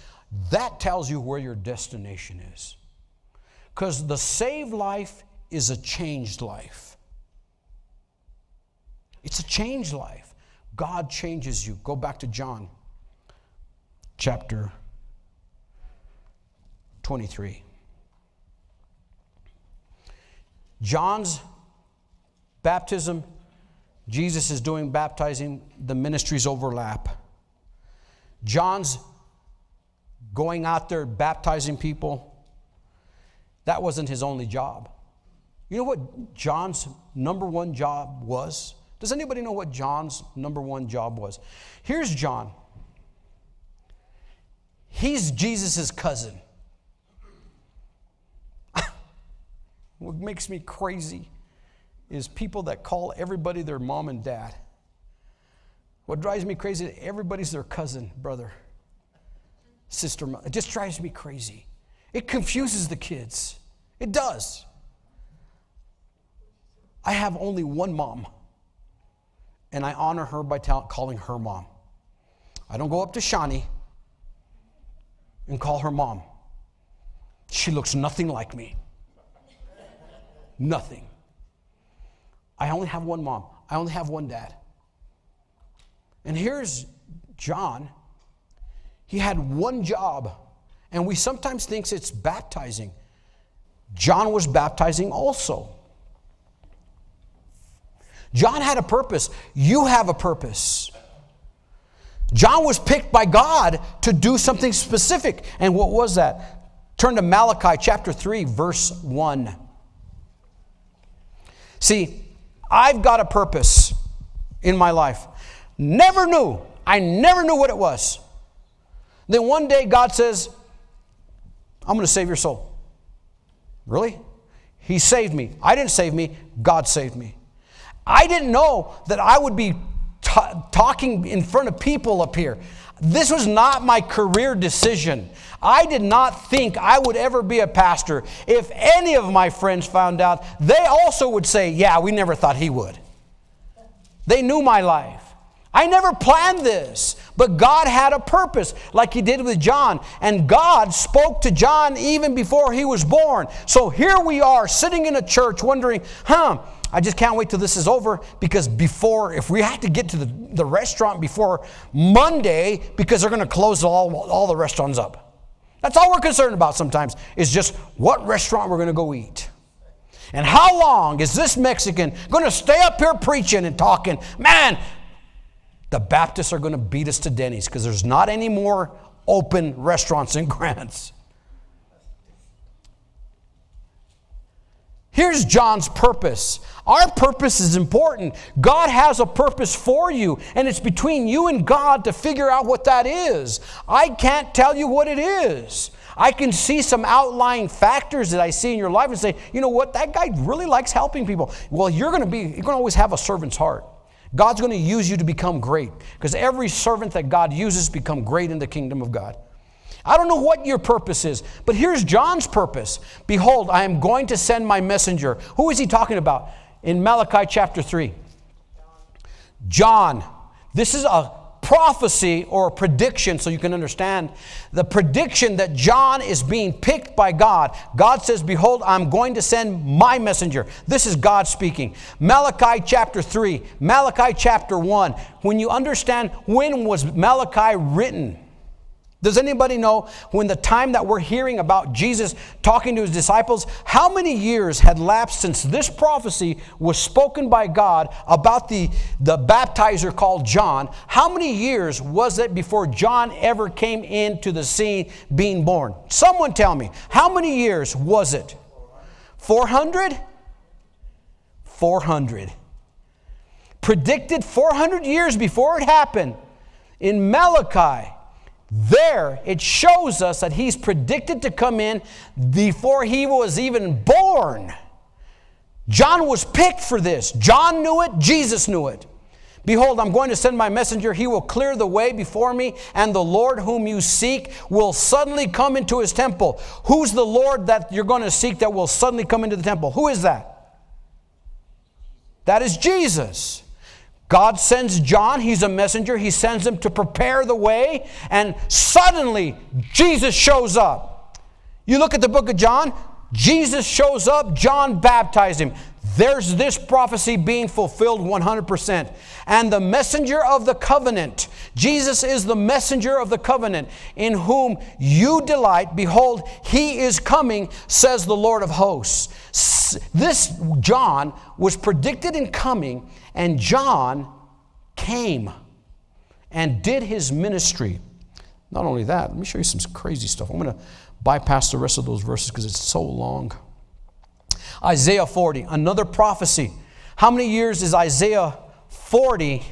That tells you where your destination is. Because the saved life is a changed life. It's a changed life. God changes you. Go back to John chapter 23. John's baptism, Jesus is doing baptizing, the ministries overlap. John's going out there baptizing people, that wasn't his only job. You know what John's number one job was? Does anybody know what John's number one job was? Here's John. He's Jesus' cousin. what makes me crazy is people that call everybody their mom and dad. What drives me crazy is everybody's their cousin, brother, sister. It just drives me crazy. It confuses the kids. It does. I have only one mom and I honor her by calling her mom. I don't go up to Shani and call her mom. She looks nothing like me. Nothing. I only have one mom. I only have one dad. And here's John. He had one job, and we sometimes think it's baptizing. John was baptizing also. John had a purpose. You have a purpose. John was picked by God to do something specific. And what was that? Turn to Malachi chapter 3, verse 1. See, I've got a purpose in my life. Never knew. I never knew what it was. Then one day God says, I'm going to save your soul. Really? He saved me. I didn't save me, God saved me. I didn't know that I would be t- talking in front of people up here. This was not my career decision. I did not think I would ever be a pastor. If any of my friends found out, they also would say, Yeah, we never thought he would. They knew my life. I never planned this, but God had a purpose, like He did with John. And God spoke to John even before he was born. So here we are, sitting in a church, wondering, huh, I just can't wait till this is over because before, if we have to get to the, the restaurant before Monday, because they're going to close all, all the restaurants up. That's all we're concerned about sometimes, is just what restaurant we're going to go eat. And how long is this Mexican going to stay up here preaching and talking? Man, the Baptists are going to beat us to Denny's because there's not any more open restaurants in Grants. Here's John's purpose. Our purpose is important. God has a purpose for you, and it's between you and God to figure out what that is. I can't tell you what it is. I can see some outlying factors that I see in your life and say, you know what, that guy really likes helping people. Well, you're going to be, you're going to always have a servant's heart. God's going to use you to become great because every servant that God uses become great in the kingdom of God. I don't know what your purpose is, but here's John's purpose. Behold, I am going to send my messenger. Who is he talking about? In Malachi chapter 3. John. This is a prophecy or a prediction so you can understand the prediction that John is being picked by God. God says, Behold, I'm going to send my messenger. This is God speaking. Malachi chapter 3, Malachi chapter 1. When you understand when was Malachi written, does anybody know when the time that we're hearing about Jesus talking to his disciples, how many years had lapsed since this prophecy was spoken by God about the, the baptizer called John? How many years was it before John ever came into the scene being born? Someone tell me, how many years was it? 400? 400. Predicted 400 years before it happened in Malachi there, it shows us that he's predicted to come in before he was even born. John was picked for this. John knew it, Jesus knew it. Behold, I'm going to send my messenger. He will clear the way before me, and the Lord whom you seek will suddenly come into his temple. Who's the Lord that you're going to seek that will suddenly come into the temple? Who is that? That is Jesus. God sends John, he's a messenger, he sends him to prepare the way, and suddenly Jesus shows up. You look at the book of John, Jesus shows up, John baptized him. There's this prophecy being fulfilled 100%. And the messenger of the covenant, Jesus is the messenger of the covenant, in whom you delight. Behold, he is coming, says the Lord of hosts. This John was predicted in coming, and John came and did his ministry. Not only that, let me show you some crazy stuff. I'm going to bypass the rest of those verses because it's so long. Isaiah 40, another prophecy. How many years is Isaiah 40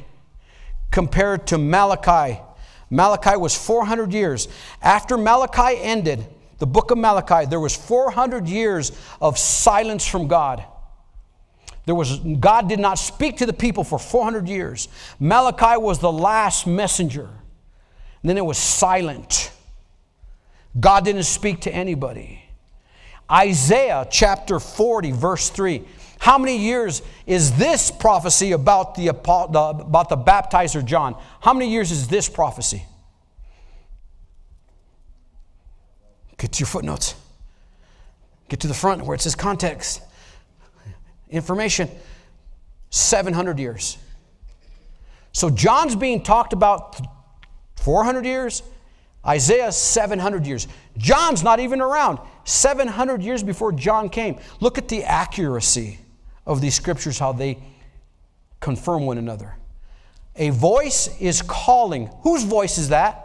compared to Malachi? Malachi was 400 years. After Malachi ended, the book of Malachi, there was 400 years of silence from God. There was, God did not speak to the people for 400 years. Malachi was the last messenger. And then it was silent. God didn't speak to anybody. Isaiah chapter 40, verse 3. How many years is this prophecy about the, about the baptizer John? How many years is this prophecy? Get to your footnotes. Get to the front where it says context information 700 years. So John's being talked about 400 years, Isaiah 700 years. John's not even around. 700 years before John came. Look at the accuracy of these scriptures, how they confirm one another. A voice is calling. Whose voice is that?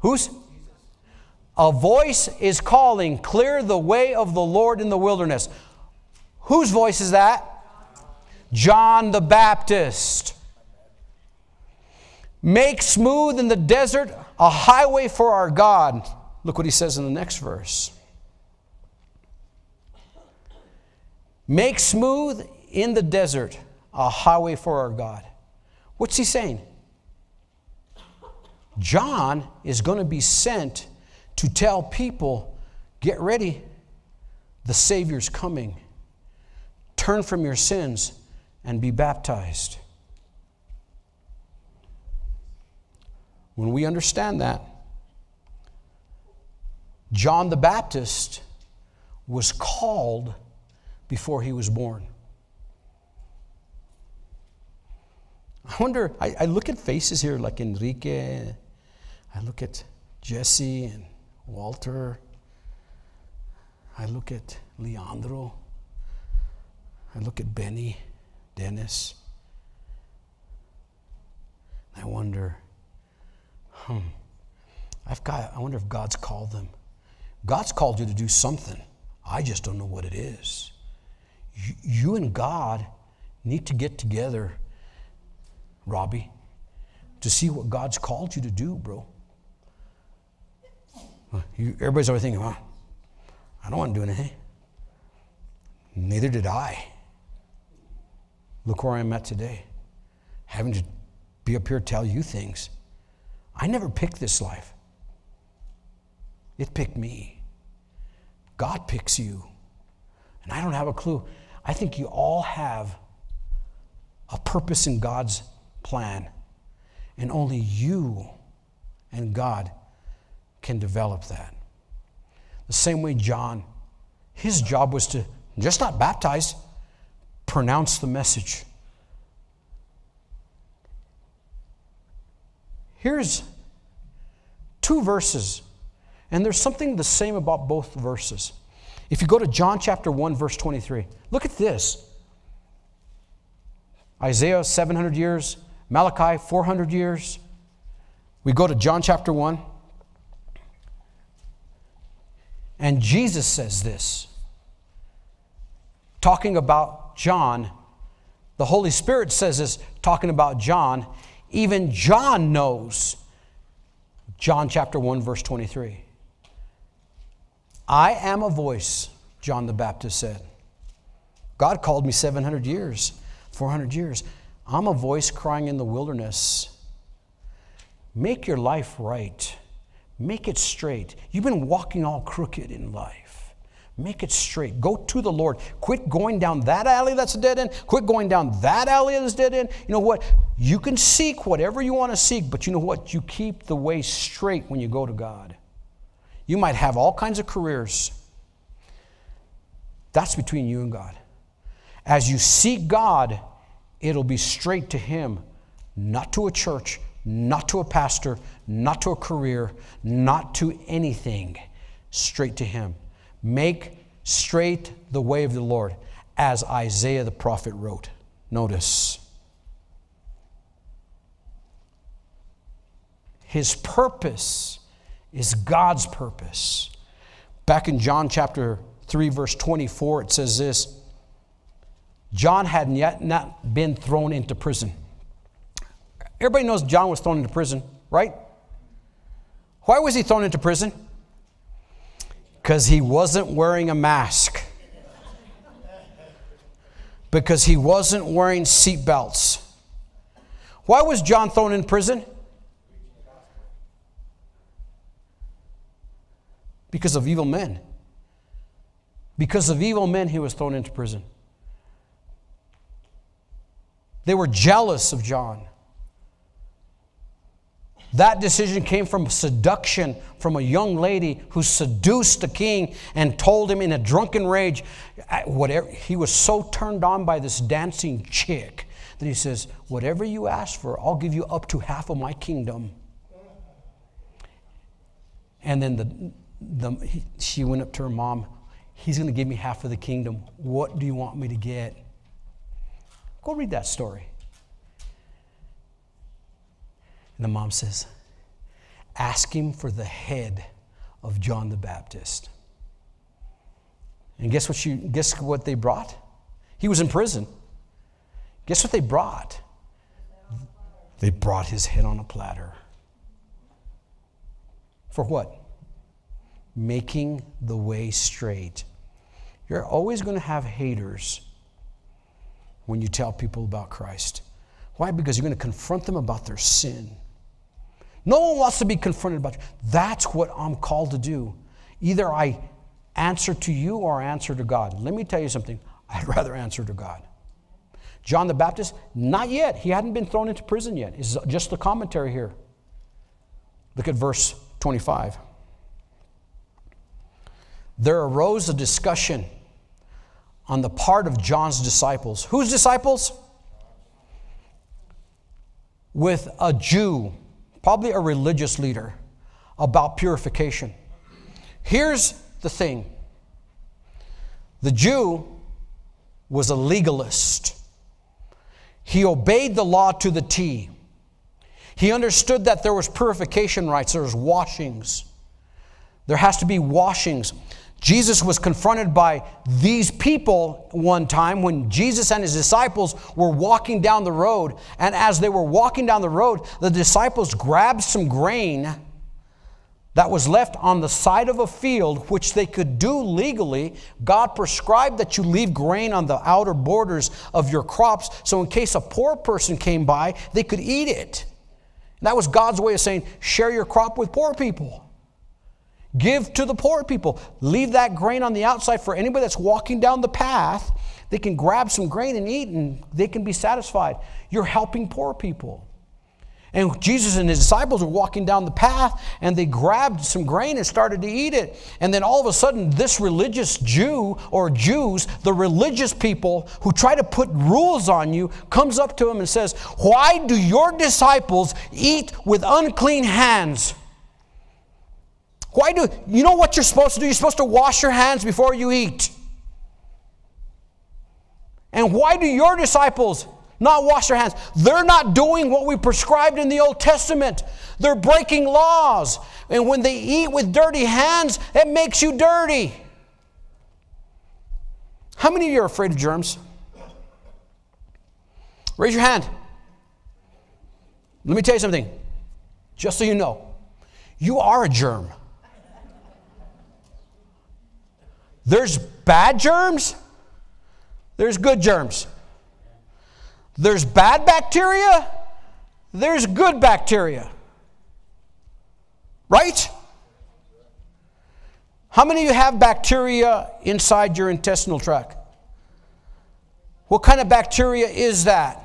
Whose? A voice is calling, clear the way of the Lord in the wilderness. Whose voice is that? John the Baptist. Make smooth in the desert a highway for our God. Look what he says in the next verse. Make smooth in the desert a highway for our God. What's he saying? John is going to be sent to tell people get ready, the Savior's coming turn from your sins and be baptized. When we understand that, John the Baptist was called before he was born. I wonder, I, I, look at faces here like Enrique, I look at Jesse and Walter, I look at Leandro. I look at Benny, Dennis. I wonder, hmm, I've got, I wonder if God's called them. God's called you to do something. I just don't know what it is. You, you and God need to get together, Robbie, to see what God's called you to do, bro. You, everybody's always thinking, well, I don't want to do anything. Neither did I. Look where I'm at today, having to be up here tell you things. I never picked this life. It picked me. God picks you. And I don't have a clue. I think you all have a purpose in God's plan. And only you and God can develop that. The same way John, his job was to just not baptize, pronounce the message. Here's two verses, and there's something the same about both verses. If you go to John chapter 1, verse 23, look at this Isaiah, 700 years, Malachi, 400 years. We go to John chapter 1, and Jesus says this, talking about John. The Holy Spirit says this, talking about John. Even John knows. John chapter 1, verse 23. I am a voice, John the Baptist said. God called me 700 years, 400 years. I'm a voice crying in the wilderness. Make your life right. Make it straight. You've been walking all crooked in life. Make it straight. Go to the Lord. Quit going down that alley that's a dead end. Quit going down that alley that's a dead end. You know what? You can seek whatever you want to seek, but you know what? You keep the way straight when you go to God. You might have all kinds of careers. That's between you and God. As you seek God, it'll be straight to Him, not to a church, not to a pastor, not to a career, not to anything. Straight to Him. Make straight the way of the Lord, as Isaiah the prophet wrote. Notice. His purpose is God's purpose. Back in John chapter 3, verse 24, it says this John had yet not been thrown into prison. Everybody knows John was thrown into prison, right? Why was he thrown into prison? Because he wasn't wearing a mask. Because he wasn't wearing seatbelts. Why was John thrown in prison? Because of evil men. Because of evil men, he was thrown into prison. They were jealous of John. That decision came from seduction from a young lady who seduced the king and told him in a drunken rage, whatever. He was so turned on by this dancing chick that he says, Whatever you ask for, I'll give you up to half of my kingdom. And then the, the, he, she went up to her mom, He's going to give me half of the kingdom. What do you want me to get? Go read that story. And the mom says, Ask him for the head of John the Baptist. And guess what, you, guess what they brought? He was in prison. Guess what they brought? They brought his head on a platter. For what? Making the way straight. You're always going to have haters when you tell people about Christ. Why? Because you're going to confront them about their sin. No one wants to be confronted about you. That's what I'm called to do. Either I answer to you or I answer to God. Let me tell you something. I'd rather answer to God. John the Baptist, not yet. He hadn't been thrown into prison yet. It's just the commentary here. Look at verse 25. There arose a discussion on the part of John's disciples. Whose disciples? with a Jew, probably a religious leader, about purification. Here's the thing the Jew was a legalist, he obeyed the law to the T. He understood that there was purification rites, there was washings. There has to be washings. Jesus was confronted by these people one time when Jesus and his disciples were walking down the road. And as they were walking down the road, the disciples grabbed some grain that was left on the side of a field, which they could do legally. God prescribed that you leave grain on the outer borders of your crops, so in case a poor person came by, they could eat it. That was God's way of saying, share your crop with poor people. Give to the poor people. Leave that grain on the outside for anybody that's walking down the path. They can grab some grain and eat and they can be satisfied. You're helping poor people. And Jesus and his disciples were walking down the path and they grabbed some grain and started to eat it. And then all of a sudden, this religious Jew or Jews, the religious people who try to put rules on you, comes up to him and says, Why do your disciples eat with unclean hands? Why do you know what you're supposed to do? You're supposed to wash your hands before you eat. And why do your disciples not wash their hands. They're not doing what we prescribed in the Old Testament. They're breaking laws. And when they eat with dirty hands, it makes you dirty. How many of you are afraid of germs? Raise your hand. Let me tell you something, just so you know. You are a germ. There's bad germs, there's good germs. There's bad bacteria, there's good bacteria. Right? How many of you have bacteria inside your intestinal tract? What kind of bacteria is that?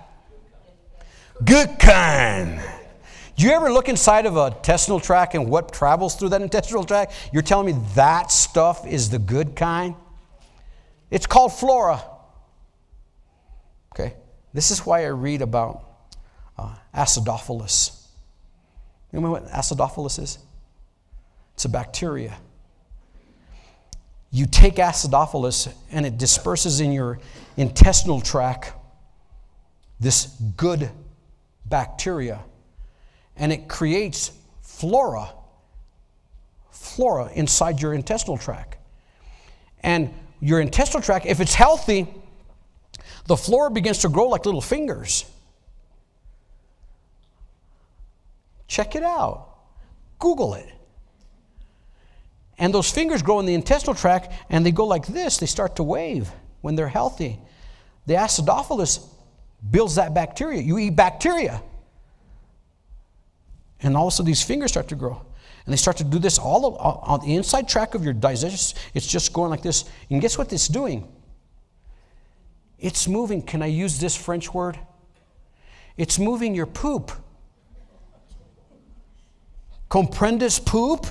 Good kind. Do you ever look inside of a intestinal tract and what travels through that intestinal tract? You're telling me that stuff is the good kind? It's called flora. Okay? This is why I read about uh, acidophilus. You know what acidophilus is? It's a bacteria. You take acidophilus and it disperses in your intestinal tract this good bacteria and it creates flora flora inside your intestinal tract and your intestinal tract if it's healthy the flora begins to grow like little fingers. Check it out. Google it. And those fingers grow in the intestinal tract and they go like this. They start to wave when they're healthy. The acidophilus builds that bacteria. You eat bacteria. And all of a sudden, these fingers start to grow. And they start to do this all on the inside track of your digestion. It's just going like this. And guess what it's doing? It's moving. Can I use this French word? It's moving your poop. Comprendes poop?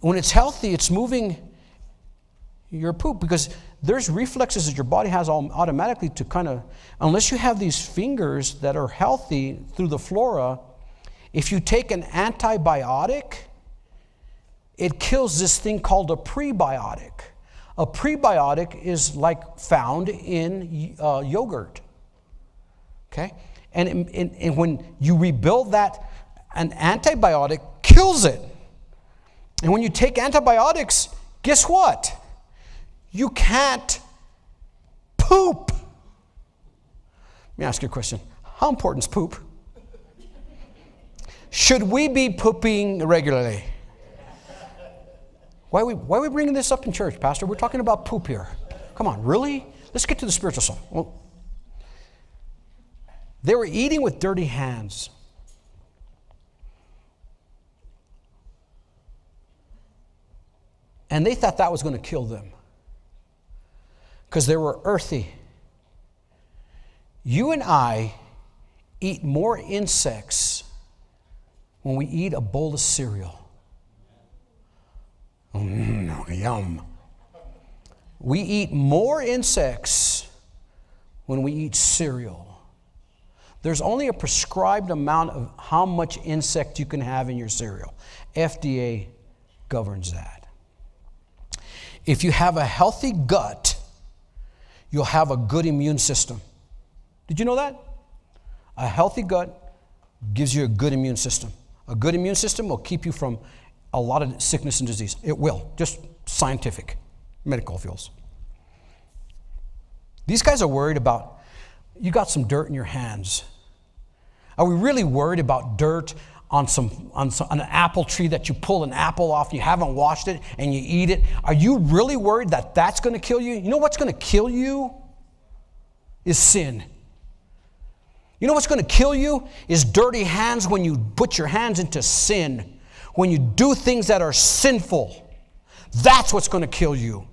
When it's healthy, it's moving your poop because there's reflexes that your body has automatically to kind of, unless you have these fingers that are healthy through the flora, if you take an antibiotic, it kills this thing called a prebiotic. A prebiotic is like found in uh, yogurt. Okay? And, and, and when you rebuild that, an antibiotic kills it. And when you take antibiotics, guess what? You can't poop. Let me ask you a question. How important is poop? Should we be pooping regularly? Why are, we, why are we bringing this up in church, Pastor? We're talking about poop here. Come on, really? Let's get to the spiritual side. Well, they were eating with dirty hands. And they thought that was going to kill them because they were earthy. You and I eat more insects when we eat a bowl of cereal. Mm, yum. We eat more insects when we eat cereal There's only a prescribed amount of how much insect you can have in your cereal. FDA governs that. If you have a healthy gut, you'll have a good immune system. Did you know that? A healthy gut gives you a good immune system. A good immune system will keep you from a lot of sickness and disease. It will, just scientific, medical fields. These guys are worried about you got some dirt in your hands. Are we really worried about dirt on, some, on, some, on an apple tree that you pull an apple off, you haven't washed it, and you eat it? Are you really worried that that's going to kill you? You know what's going to kill you? Is sin. You know what's going to kill you? Is dirty hands when you put your hands into sin, when you do things that are sinful. That's what's going to kill you.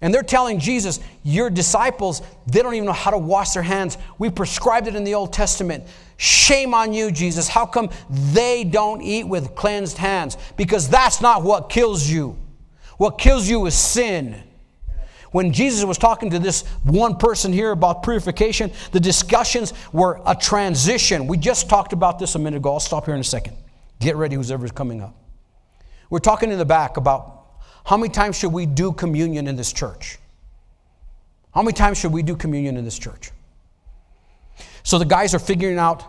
And they're telling Jesus, Your disciples, they don't even know how to wash their hands. We prescribed it in the Old Testament. Shame on you, Jesus. How come they don't eat with cleansed hands? Because that's not what kills you. What kills you is sin. When Jesus was talking to this one person here about purification, the discussions were a transition. We just talked about this a minute ago. I'll stop here in a second. Get ready, who's ever coming up. We're talking in the back about how many times should we do communion in this church? How many times should we do communion in this church? So the guys are figuring out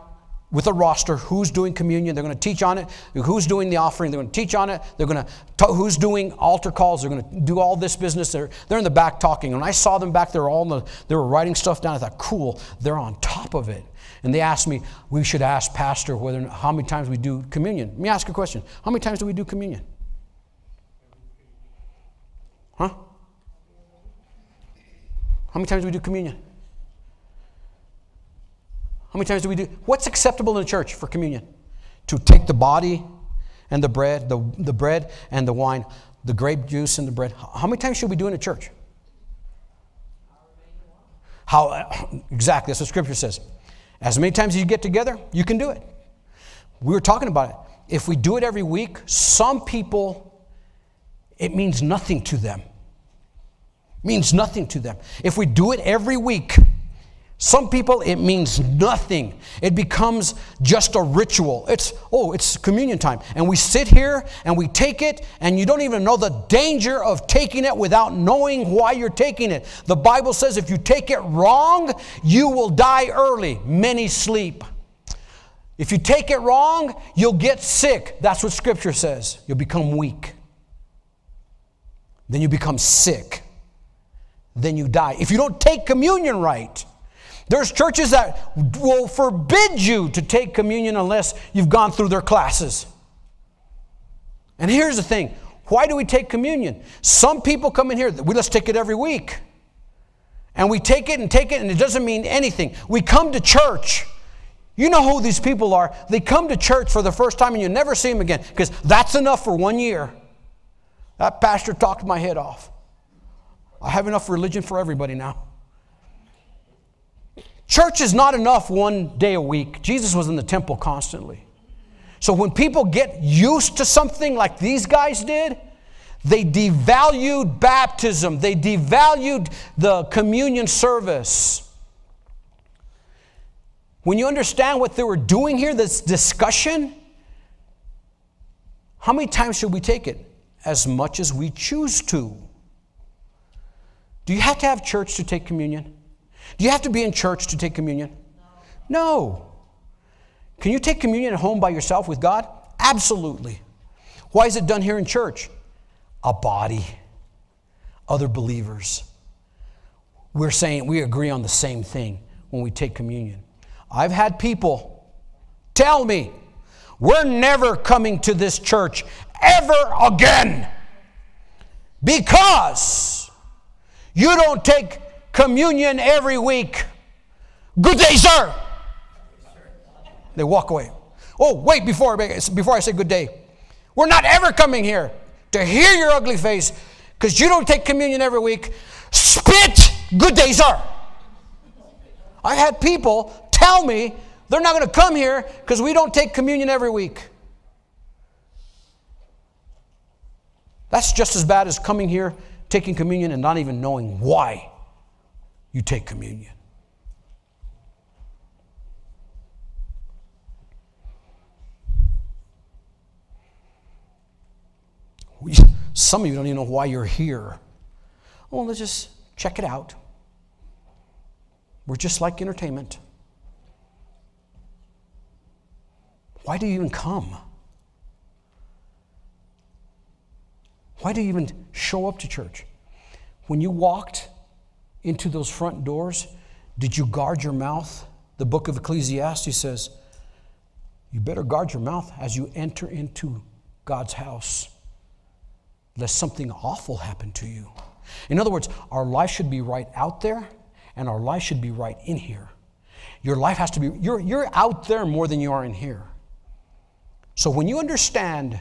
with a roster who's doing communion. They're going to teach on it. Who's doing the offering? They're going to teach on it. They're going to who's doing altar calls. They're going to do all this business. They're, they're in the back talking. When I saw them back there, all the, they were writing stuff down. I thought, cool. They're on top of it. And they asked me, we should ask pastor whether how many times we do communion. Let me ask a question. How many times do we do communion? Huh? How many times do we do communion? How many times do we do? What's acceptable in the church for communion? To take the body and the bread, the, the bread and the wine, the grape juice and the bread. How many times should we do in a church? How exactly? That's what Scripture says. As many times as you get together, you can do it. We were talking about it. If we do it every week, some people, it means nothing to them means nothing to them. If we do it every week, some people it means nothing. It becomes just a ritual. It's, oh, it's communion time. And we sit here and we take it, and you don't even know the danger of taking it without knowing why you're taking it. The Bible says if you take it wrong, you will die early. Many sleep. If you take it wrong, you'll get sick. That's what Scripture says. You'll become weak. Then you become sick then you die. If you don't take communion right, there's churches that will forbid you to take communion unless you've gone through their classes. And here's the thing why do we take communion? Some people come in here, we let's take it every week. And we take it and take it, and it doesn't mean anything. We come to church. You know who these people are. They come to church for the first time and you never see them again because that's enough for one year. That pastor talked my head off. I have enough religion for everybody now. Church is not enough one day a week. Jesus was in the temple constantly. So when people get used to something like these guys did, they devalued baptism, they devalued the communion service. When you understand what they were doing here, this discussion, how many times should we take it? As much as we choose to. Do you have to have church to take communion? Do you have to be in church to take communion? No. no. Can you take communion at home by yourself with God? Absolutely. Why is it done here in church? A body, other believers. We're saying we agree on the same thing when we take communion. I've had people tell me, we're never coming to this church ever again because you don't take communion every week. Good day, sir. They walk away. Oh, wait, before, before I say good day. We're not ever coming here to hear your ugly face because you don't take communion every week. Spit, good day, sir. I had people tell me they're not going to come here because we don't take communion every week. That's just as bad as coming here, taking communion, and not even knowing why you take communion. We, some of you don't even know why you're here. Well, let's just check it out. We're just like entertainment. Why do you even come? Why do you even show up to church? When you walked into those front doors, did you guard your mouth? The book of Ecclesiastes says, You better guard your mouth as you enter into God's house, lest something awful happen to you. In other words, our life should be right out there, and our life should be right in here. Your life has to be, you're, you're out there more than you are in here. So when you understand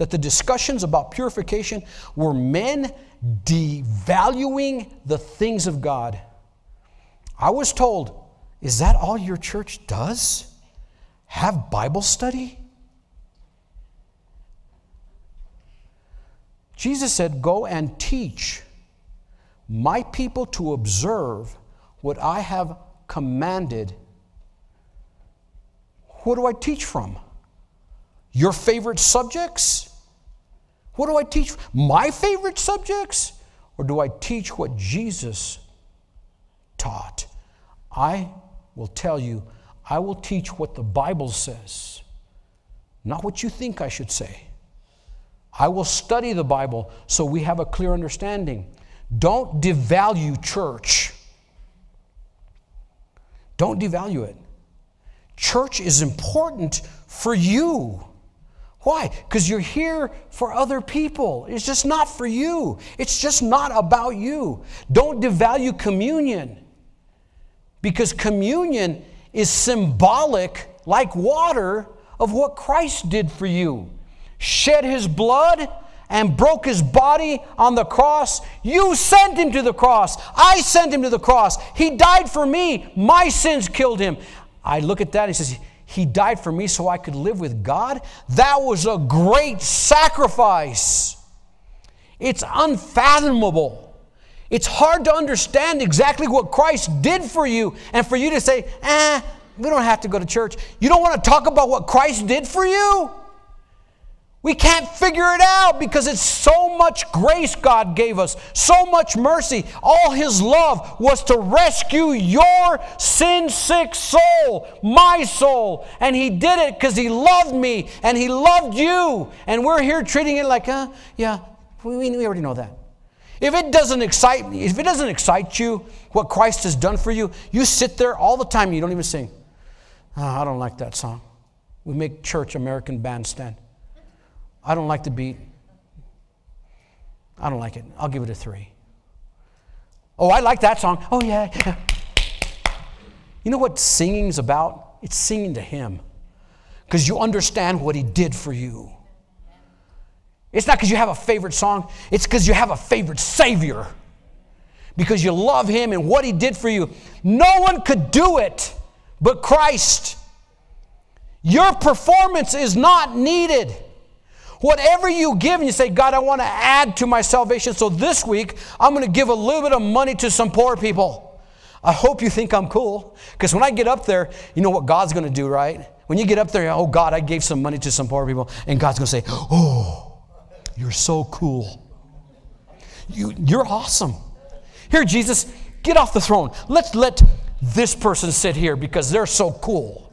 that the discussions about purification were men devaluing the things of God, I was told, is that all your church does? Have Bible study? Jesus said, Go and teach my people to observe what I have commanded. What do I teach from? Your favorite subjects? What do I teach? My favorite subjects? Or do I teach what Jesus taught? I will tell you, I will teach what the Bible says, not what you think I should say. I will study the Bible so we have a clear understanding. Don't devalue church. Don't devalue it. Church is important for you. Why? Because you're here for other people. It's just not for you. It's just not about you. Don't devalue communion because communion is symbolic, like water, of what Christ did for you. Shed his blood and broke his body on the cross. You sent him to the cross. I sent him to the cross. He died for me. My sins killed him. I look at that and he says, he died for me so I could live with God. That was a great sacrifice. It's unfathomable. It's hard to understand exactly what Christ did for you and for you to say, eh, we don't have to go to church. You don't want to talk about what Christ did for you? We can't figure it out because it's so much grace God gave us, so much mercy. All His love was to rescue your sin sick soul, my soul. And He did it because He loved me and He loved you. And we're here treating it like, uh, yeah, we, we already know that. If it doesn't excite me, if it doesn't excite you, what Christ has done for you, you sit there all the time and you don't even sing. Oh, I don't like that song. We make church American bandstand. I don't like the beat. I don't like it. I'll give it a three. Oh, I like that song. Oh, yeah. You know what singing's about? It's singing to Him because you understand what He did for you. It's not because you have a favorite song, it's because you have a favorite Savior. Because you love Him and what He did for you. No one could do it but Christ. Your performance is not needed. Whatever you give and you say, God, I want to add to my salvation. So this week, I'm going to give a little bit of money to some poor people. I hope you think I'm cool. Because when I get up there, you know what God's going to do, right? When you get up there, oh, God, I gave some money to some poor people. And God's going to say, oh, you're so cool. You, you're awesome. Here, Jesus, get off the throne. Let's let this person sit here because they're so cool.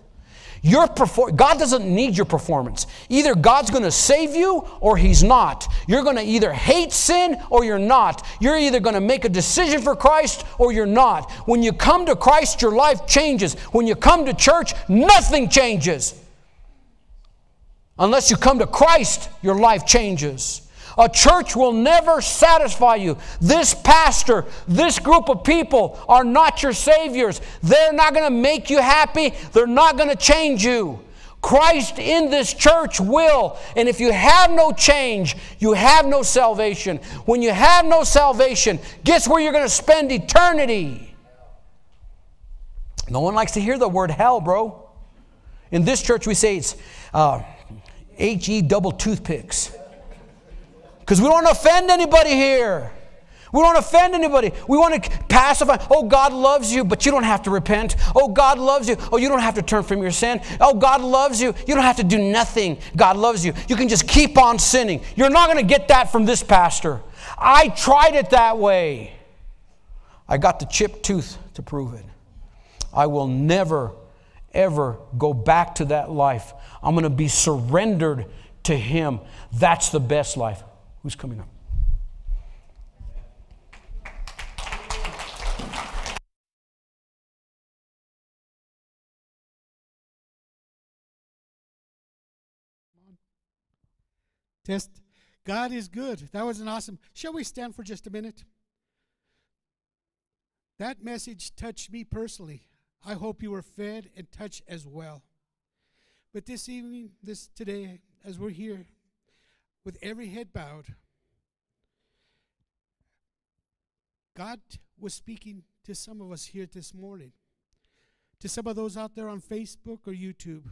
Your perfor- God doesn't need your performance. Either God's going to save you or He's not. You're going to either hate sin or you're not. You're either going to make a decision for Christ or you're not. When you come to Christ, your life changes. When you come to church, nothing changes. Unless you come to Christ, your life changes. A church will never satisfy you. This pastor, this group of people are not your saviors. They're not going to make you happy, they're not going to change you. Christ in this church will. And if you have no change, you have no salvation. When you have no salvation, guess where you're going to spend eternity? No one likes to hear the word hell, bro. In this church, we say it's uh, H E double toothpicks because we don't offend anybody here. We don't offend anybody. We want to pacify. Oh, God loves you, but you don't have to repent. Oh, God loves you. Oh, you don't have to turn from your sin. Oh, God loves you. You don't have to do nothing. God loves you. You can just keep on sinning. You're not going to get that from this pastor. I tried it that way. I got the chipped tooth to prove it. I will never, ever go back to that life. I'm going to be surrendered to Him. That's the best life. Who's coming up? Test. God is good. That was an awesome. Shall we stand for just a minute? That message touched me personally. I hope you were fed and touched as well. But this evening, this today, as we're here, with every head bowed, God was speaking to some of us here this morning. To some of those out there on Facebook or YouTube.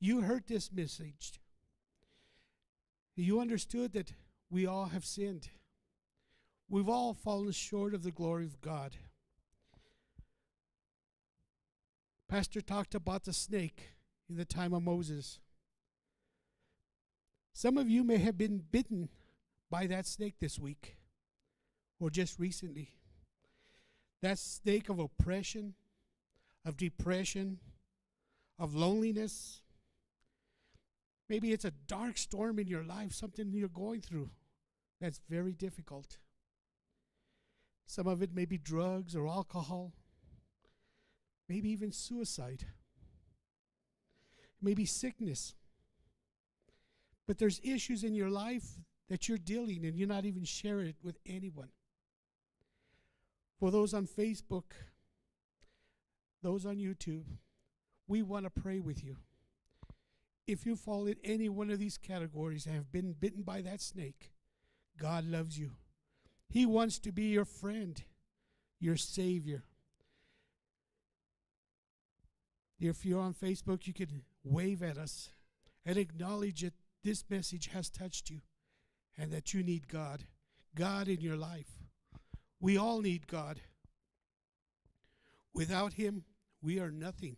You heard this message. You understood that we all have sinned. We've all fallen short of the glory of God. Pastor talked about the snake in the time of Moses. Some of you may have been bitten by that snake this week or just recently. That snake of oppression, of depression, of loneliness. Maybe it's a dark storm in your life, something you're going through that's very difficult. Some of it may be drugs or alcohol maybe even suicide, maybe sickness. But there's issues in your life that you're dealing and you're not even sharing it with anyone. For those on Facebook, those on YouTube, we want to pray with you. If you fall in any one of these categories and have been bitten by that snake, God loves you. He wants to be your friend, your Savior. If you're on Facebook, you can wave at us and acknowledge that this message has touched you and that you need God. God in your life. We all need God. Without Him, we are nothing,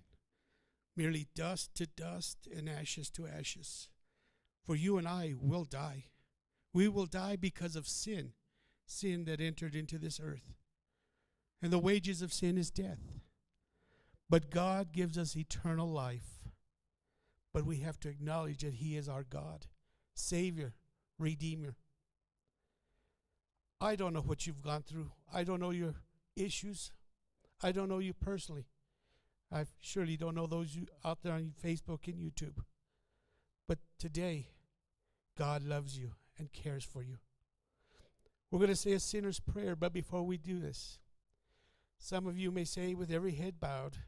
merely dust to dust and ashes to ashes. For you and I will die. We will die because of sin, sin that entered into this earth. And the wages of sin is death. But God gives us eternal life. But we have to acknowledge that He is our God, Savior, Redeemer. I don't know what you've gone through. I don't know your issues. I don't know you personally. I surely don't know those you out there on Facebook and YouTube. But today, God loves you and cares for you. We're going to say a sinner's prayer, but before we do this, some of you may say, with every head bowed,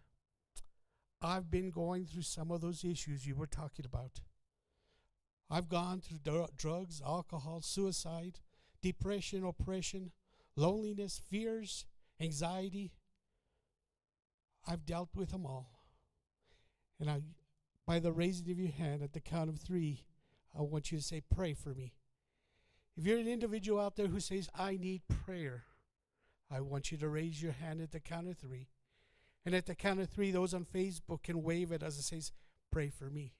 I've been going through some of those issues you were talking about. I've gone through dr- drugs, alcohol, suicide, depression, oppression, loneliness, fears, anxiety. I've dealt with them all. And I, by the raising of your hand at the count of three, I want you to say, Pray for me. If you're an individual out there who says, I need prayer, I want you to raise your hand at the count of three. And at the count of three, those on Facebook can wave at us and says, Pray for me.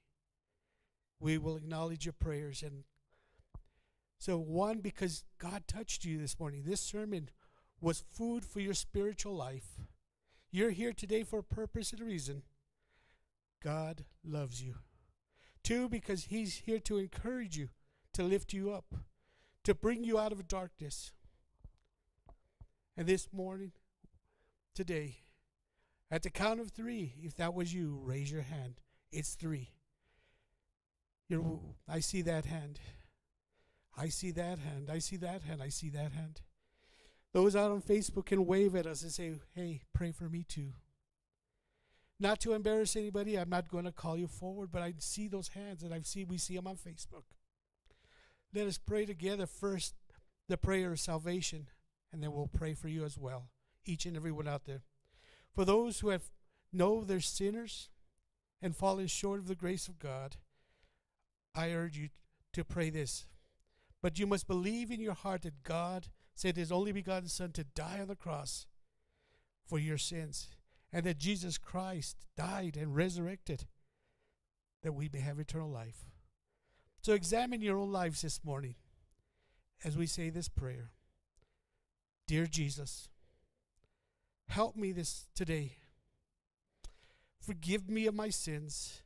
We will acknowledge your prayers. And so, one, because God touched you this morning, this sermon was food for your spiritual life. You're here today for a purpose and a reason. God loves you. Two, because He's here to encourage you, to lift you up, to bring you out of darkness. And this morning, today, at the count of three, if that was you, raise your hand. It's three. You're, I see that hand. I see that hand. I see that hand. I see that hand. Those out on Facebook can wave at us and say, hey, pray for me too. Not to embarrass anybody, I'm not going to call you forward, but I see those hands and I see we see them on Facebook. Let us pray together first the prayer of salvation, and then we'll pray for you as well, each and every one out there. For those who have know they're sinners and fallen short of the grace of God, I urge you to pray this. But you must believe in your heart that God sent his only begotten Son to die on the cross for your sins, and that Jesus Christ died and resurrected that we may have eternal life. So examine your own lives this morning as we say this prayer. Dear Jesus, help me this today. Forgive me of my sins.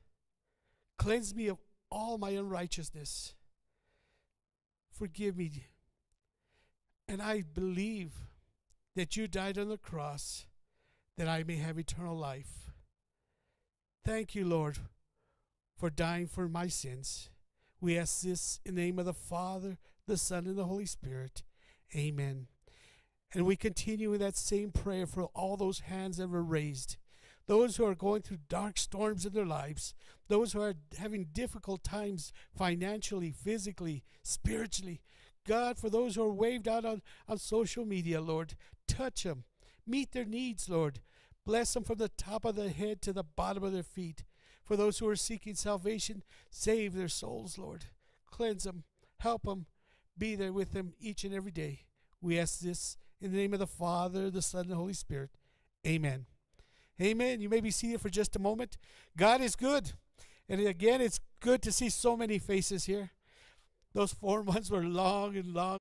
Cleanse me of all my unrighteousness. Forgive me. And I believe that you died on the cross that I may have eternal life. Thank you, Lord, for dying for my sins. We ask this in the name of the Father, the Son, and the Holy Spirit. Amen. And we continue with that same prayer for all those hands that were raised. Those who are going through dark storms in their lives, those who are having difficult times financially, physically, spiritually. God, for those who are waved out on, on social media, Lord, touch them. Meet their needs, Lord. Bless them from the top of their head to the bottom of their feet. For those who are seeking salvation, save their souls, Lord. Cleanse them, help them, be there with them each and every day. We ask this in the name of the Father, the Son, and the Holy Spirit. Amen. Amen. You may be seated for just a moment. God is good. And again, it's good to see so many faces here. Those four months were long and long.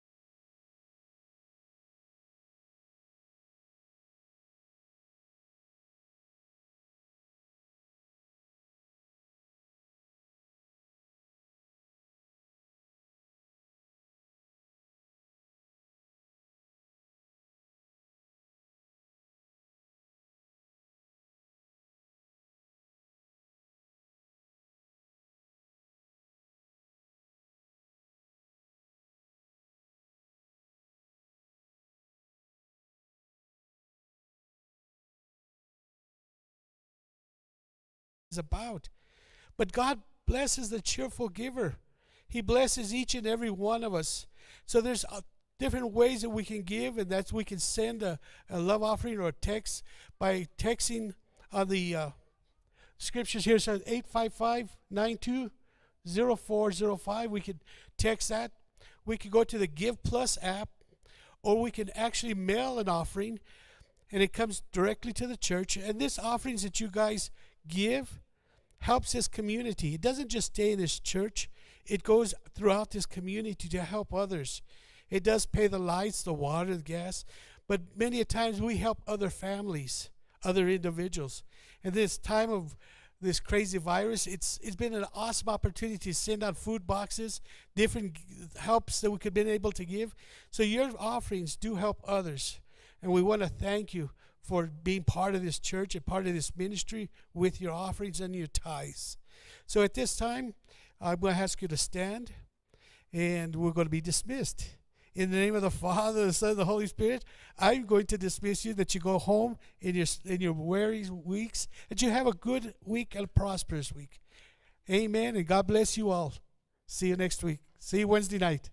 About. But God blesses the cheerful giver. He blesses each and every one of us. So there's uh, different ways that we can give, and that's we can send a, a love offering or a text by texting on the uh, scriptures here. says 855 920405. We could text that. We could go to the Give Plus app, or we can actually mail an offering, and it comes directly to the church. And this offerings that you guys give helps his community. It doesn't just stay in his church, it goes throughout this community to help others. It does pay the lights, the water, the gas, but many a times we help other families, other individuals. And this time of this crazy virus, it's it's been an awesome opportunity to send out food boxes, different helps that we could been able to give. So your offerings do help others, and we want to thank you for being part of this church and part of this ministry with your offerings and your tithes. So at this time, I'm going to ask you to stand and we're going to be dismissed. In the name of the Father, the Son, and the Holy Spirit, I'm going to dismiss you that you go home in your in your weary weeks, that you have a good week and a prosperous week. Amen. And God bless you all. See you next week. See you Wednesday night.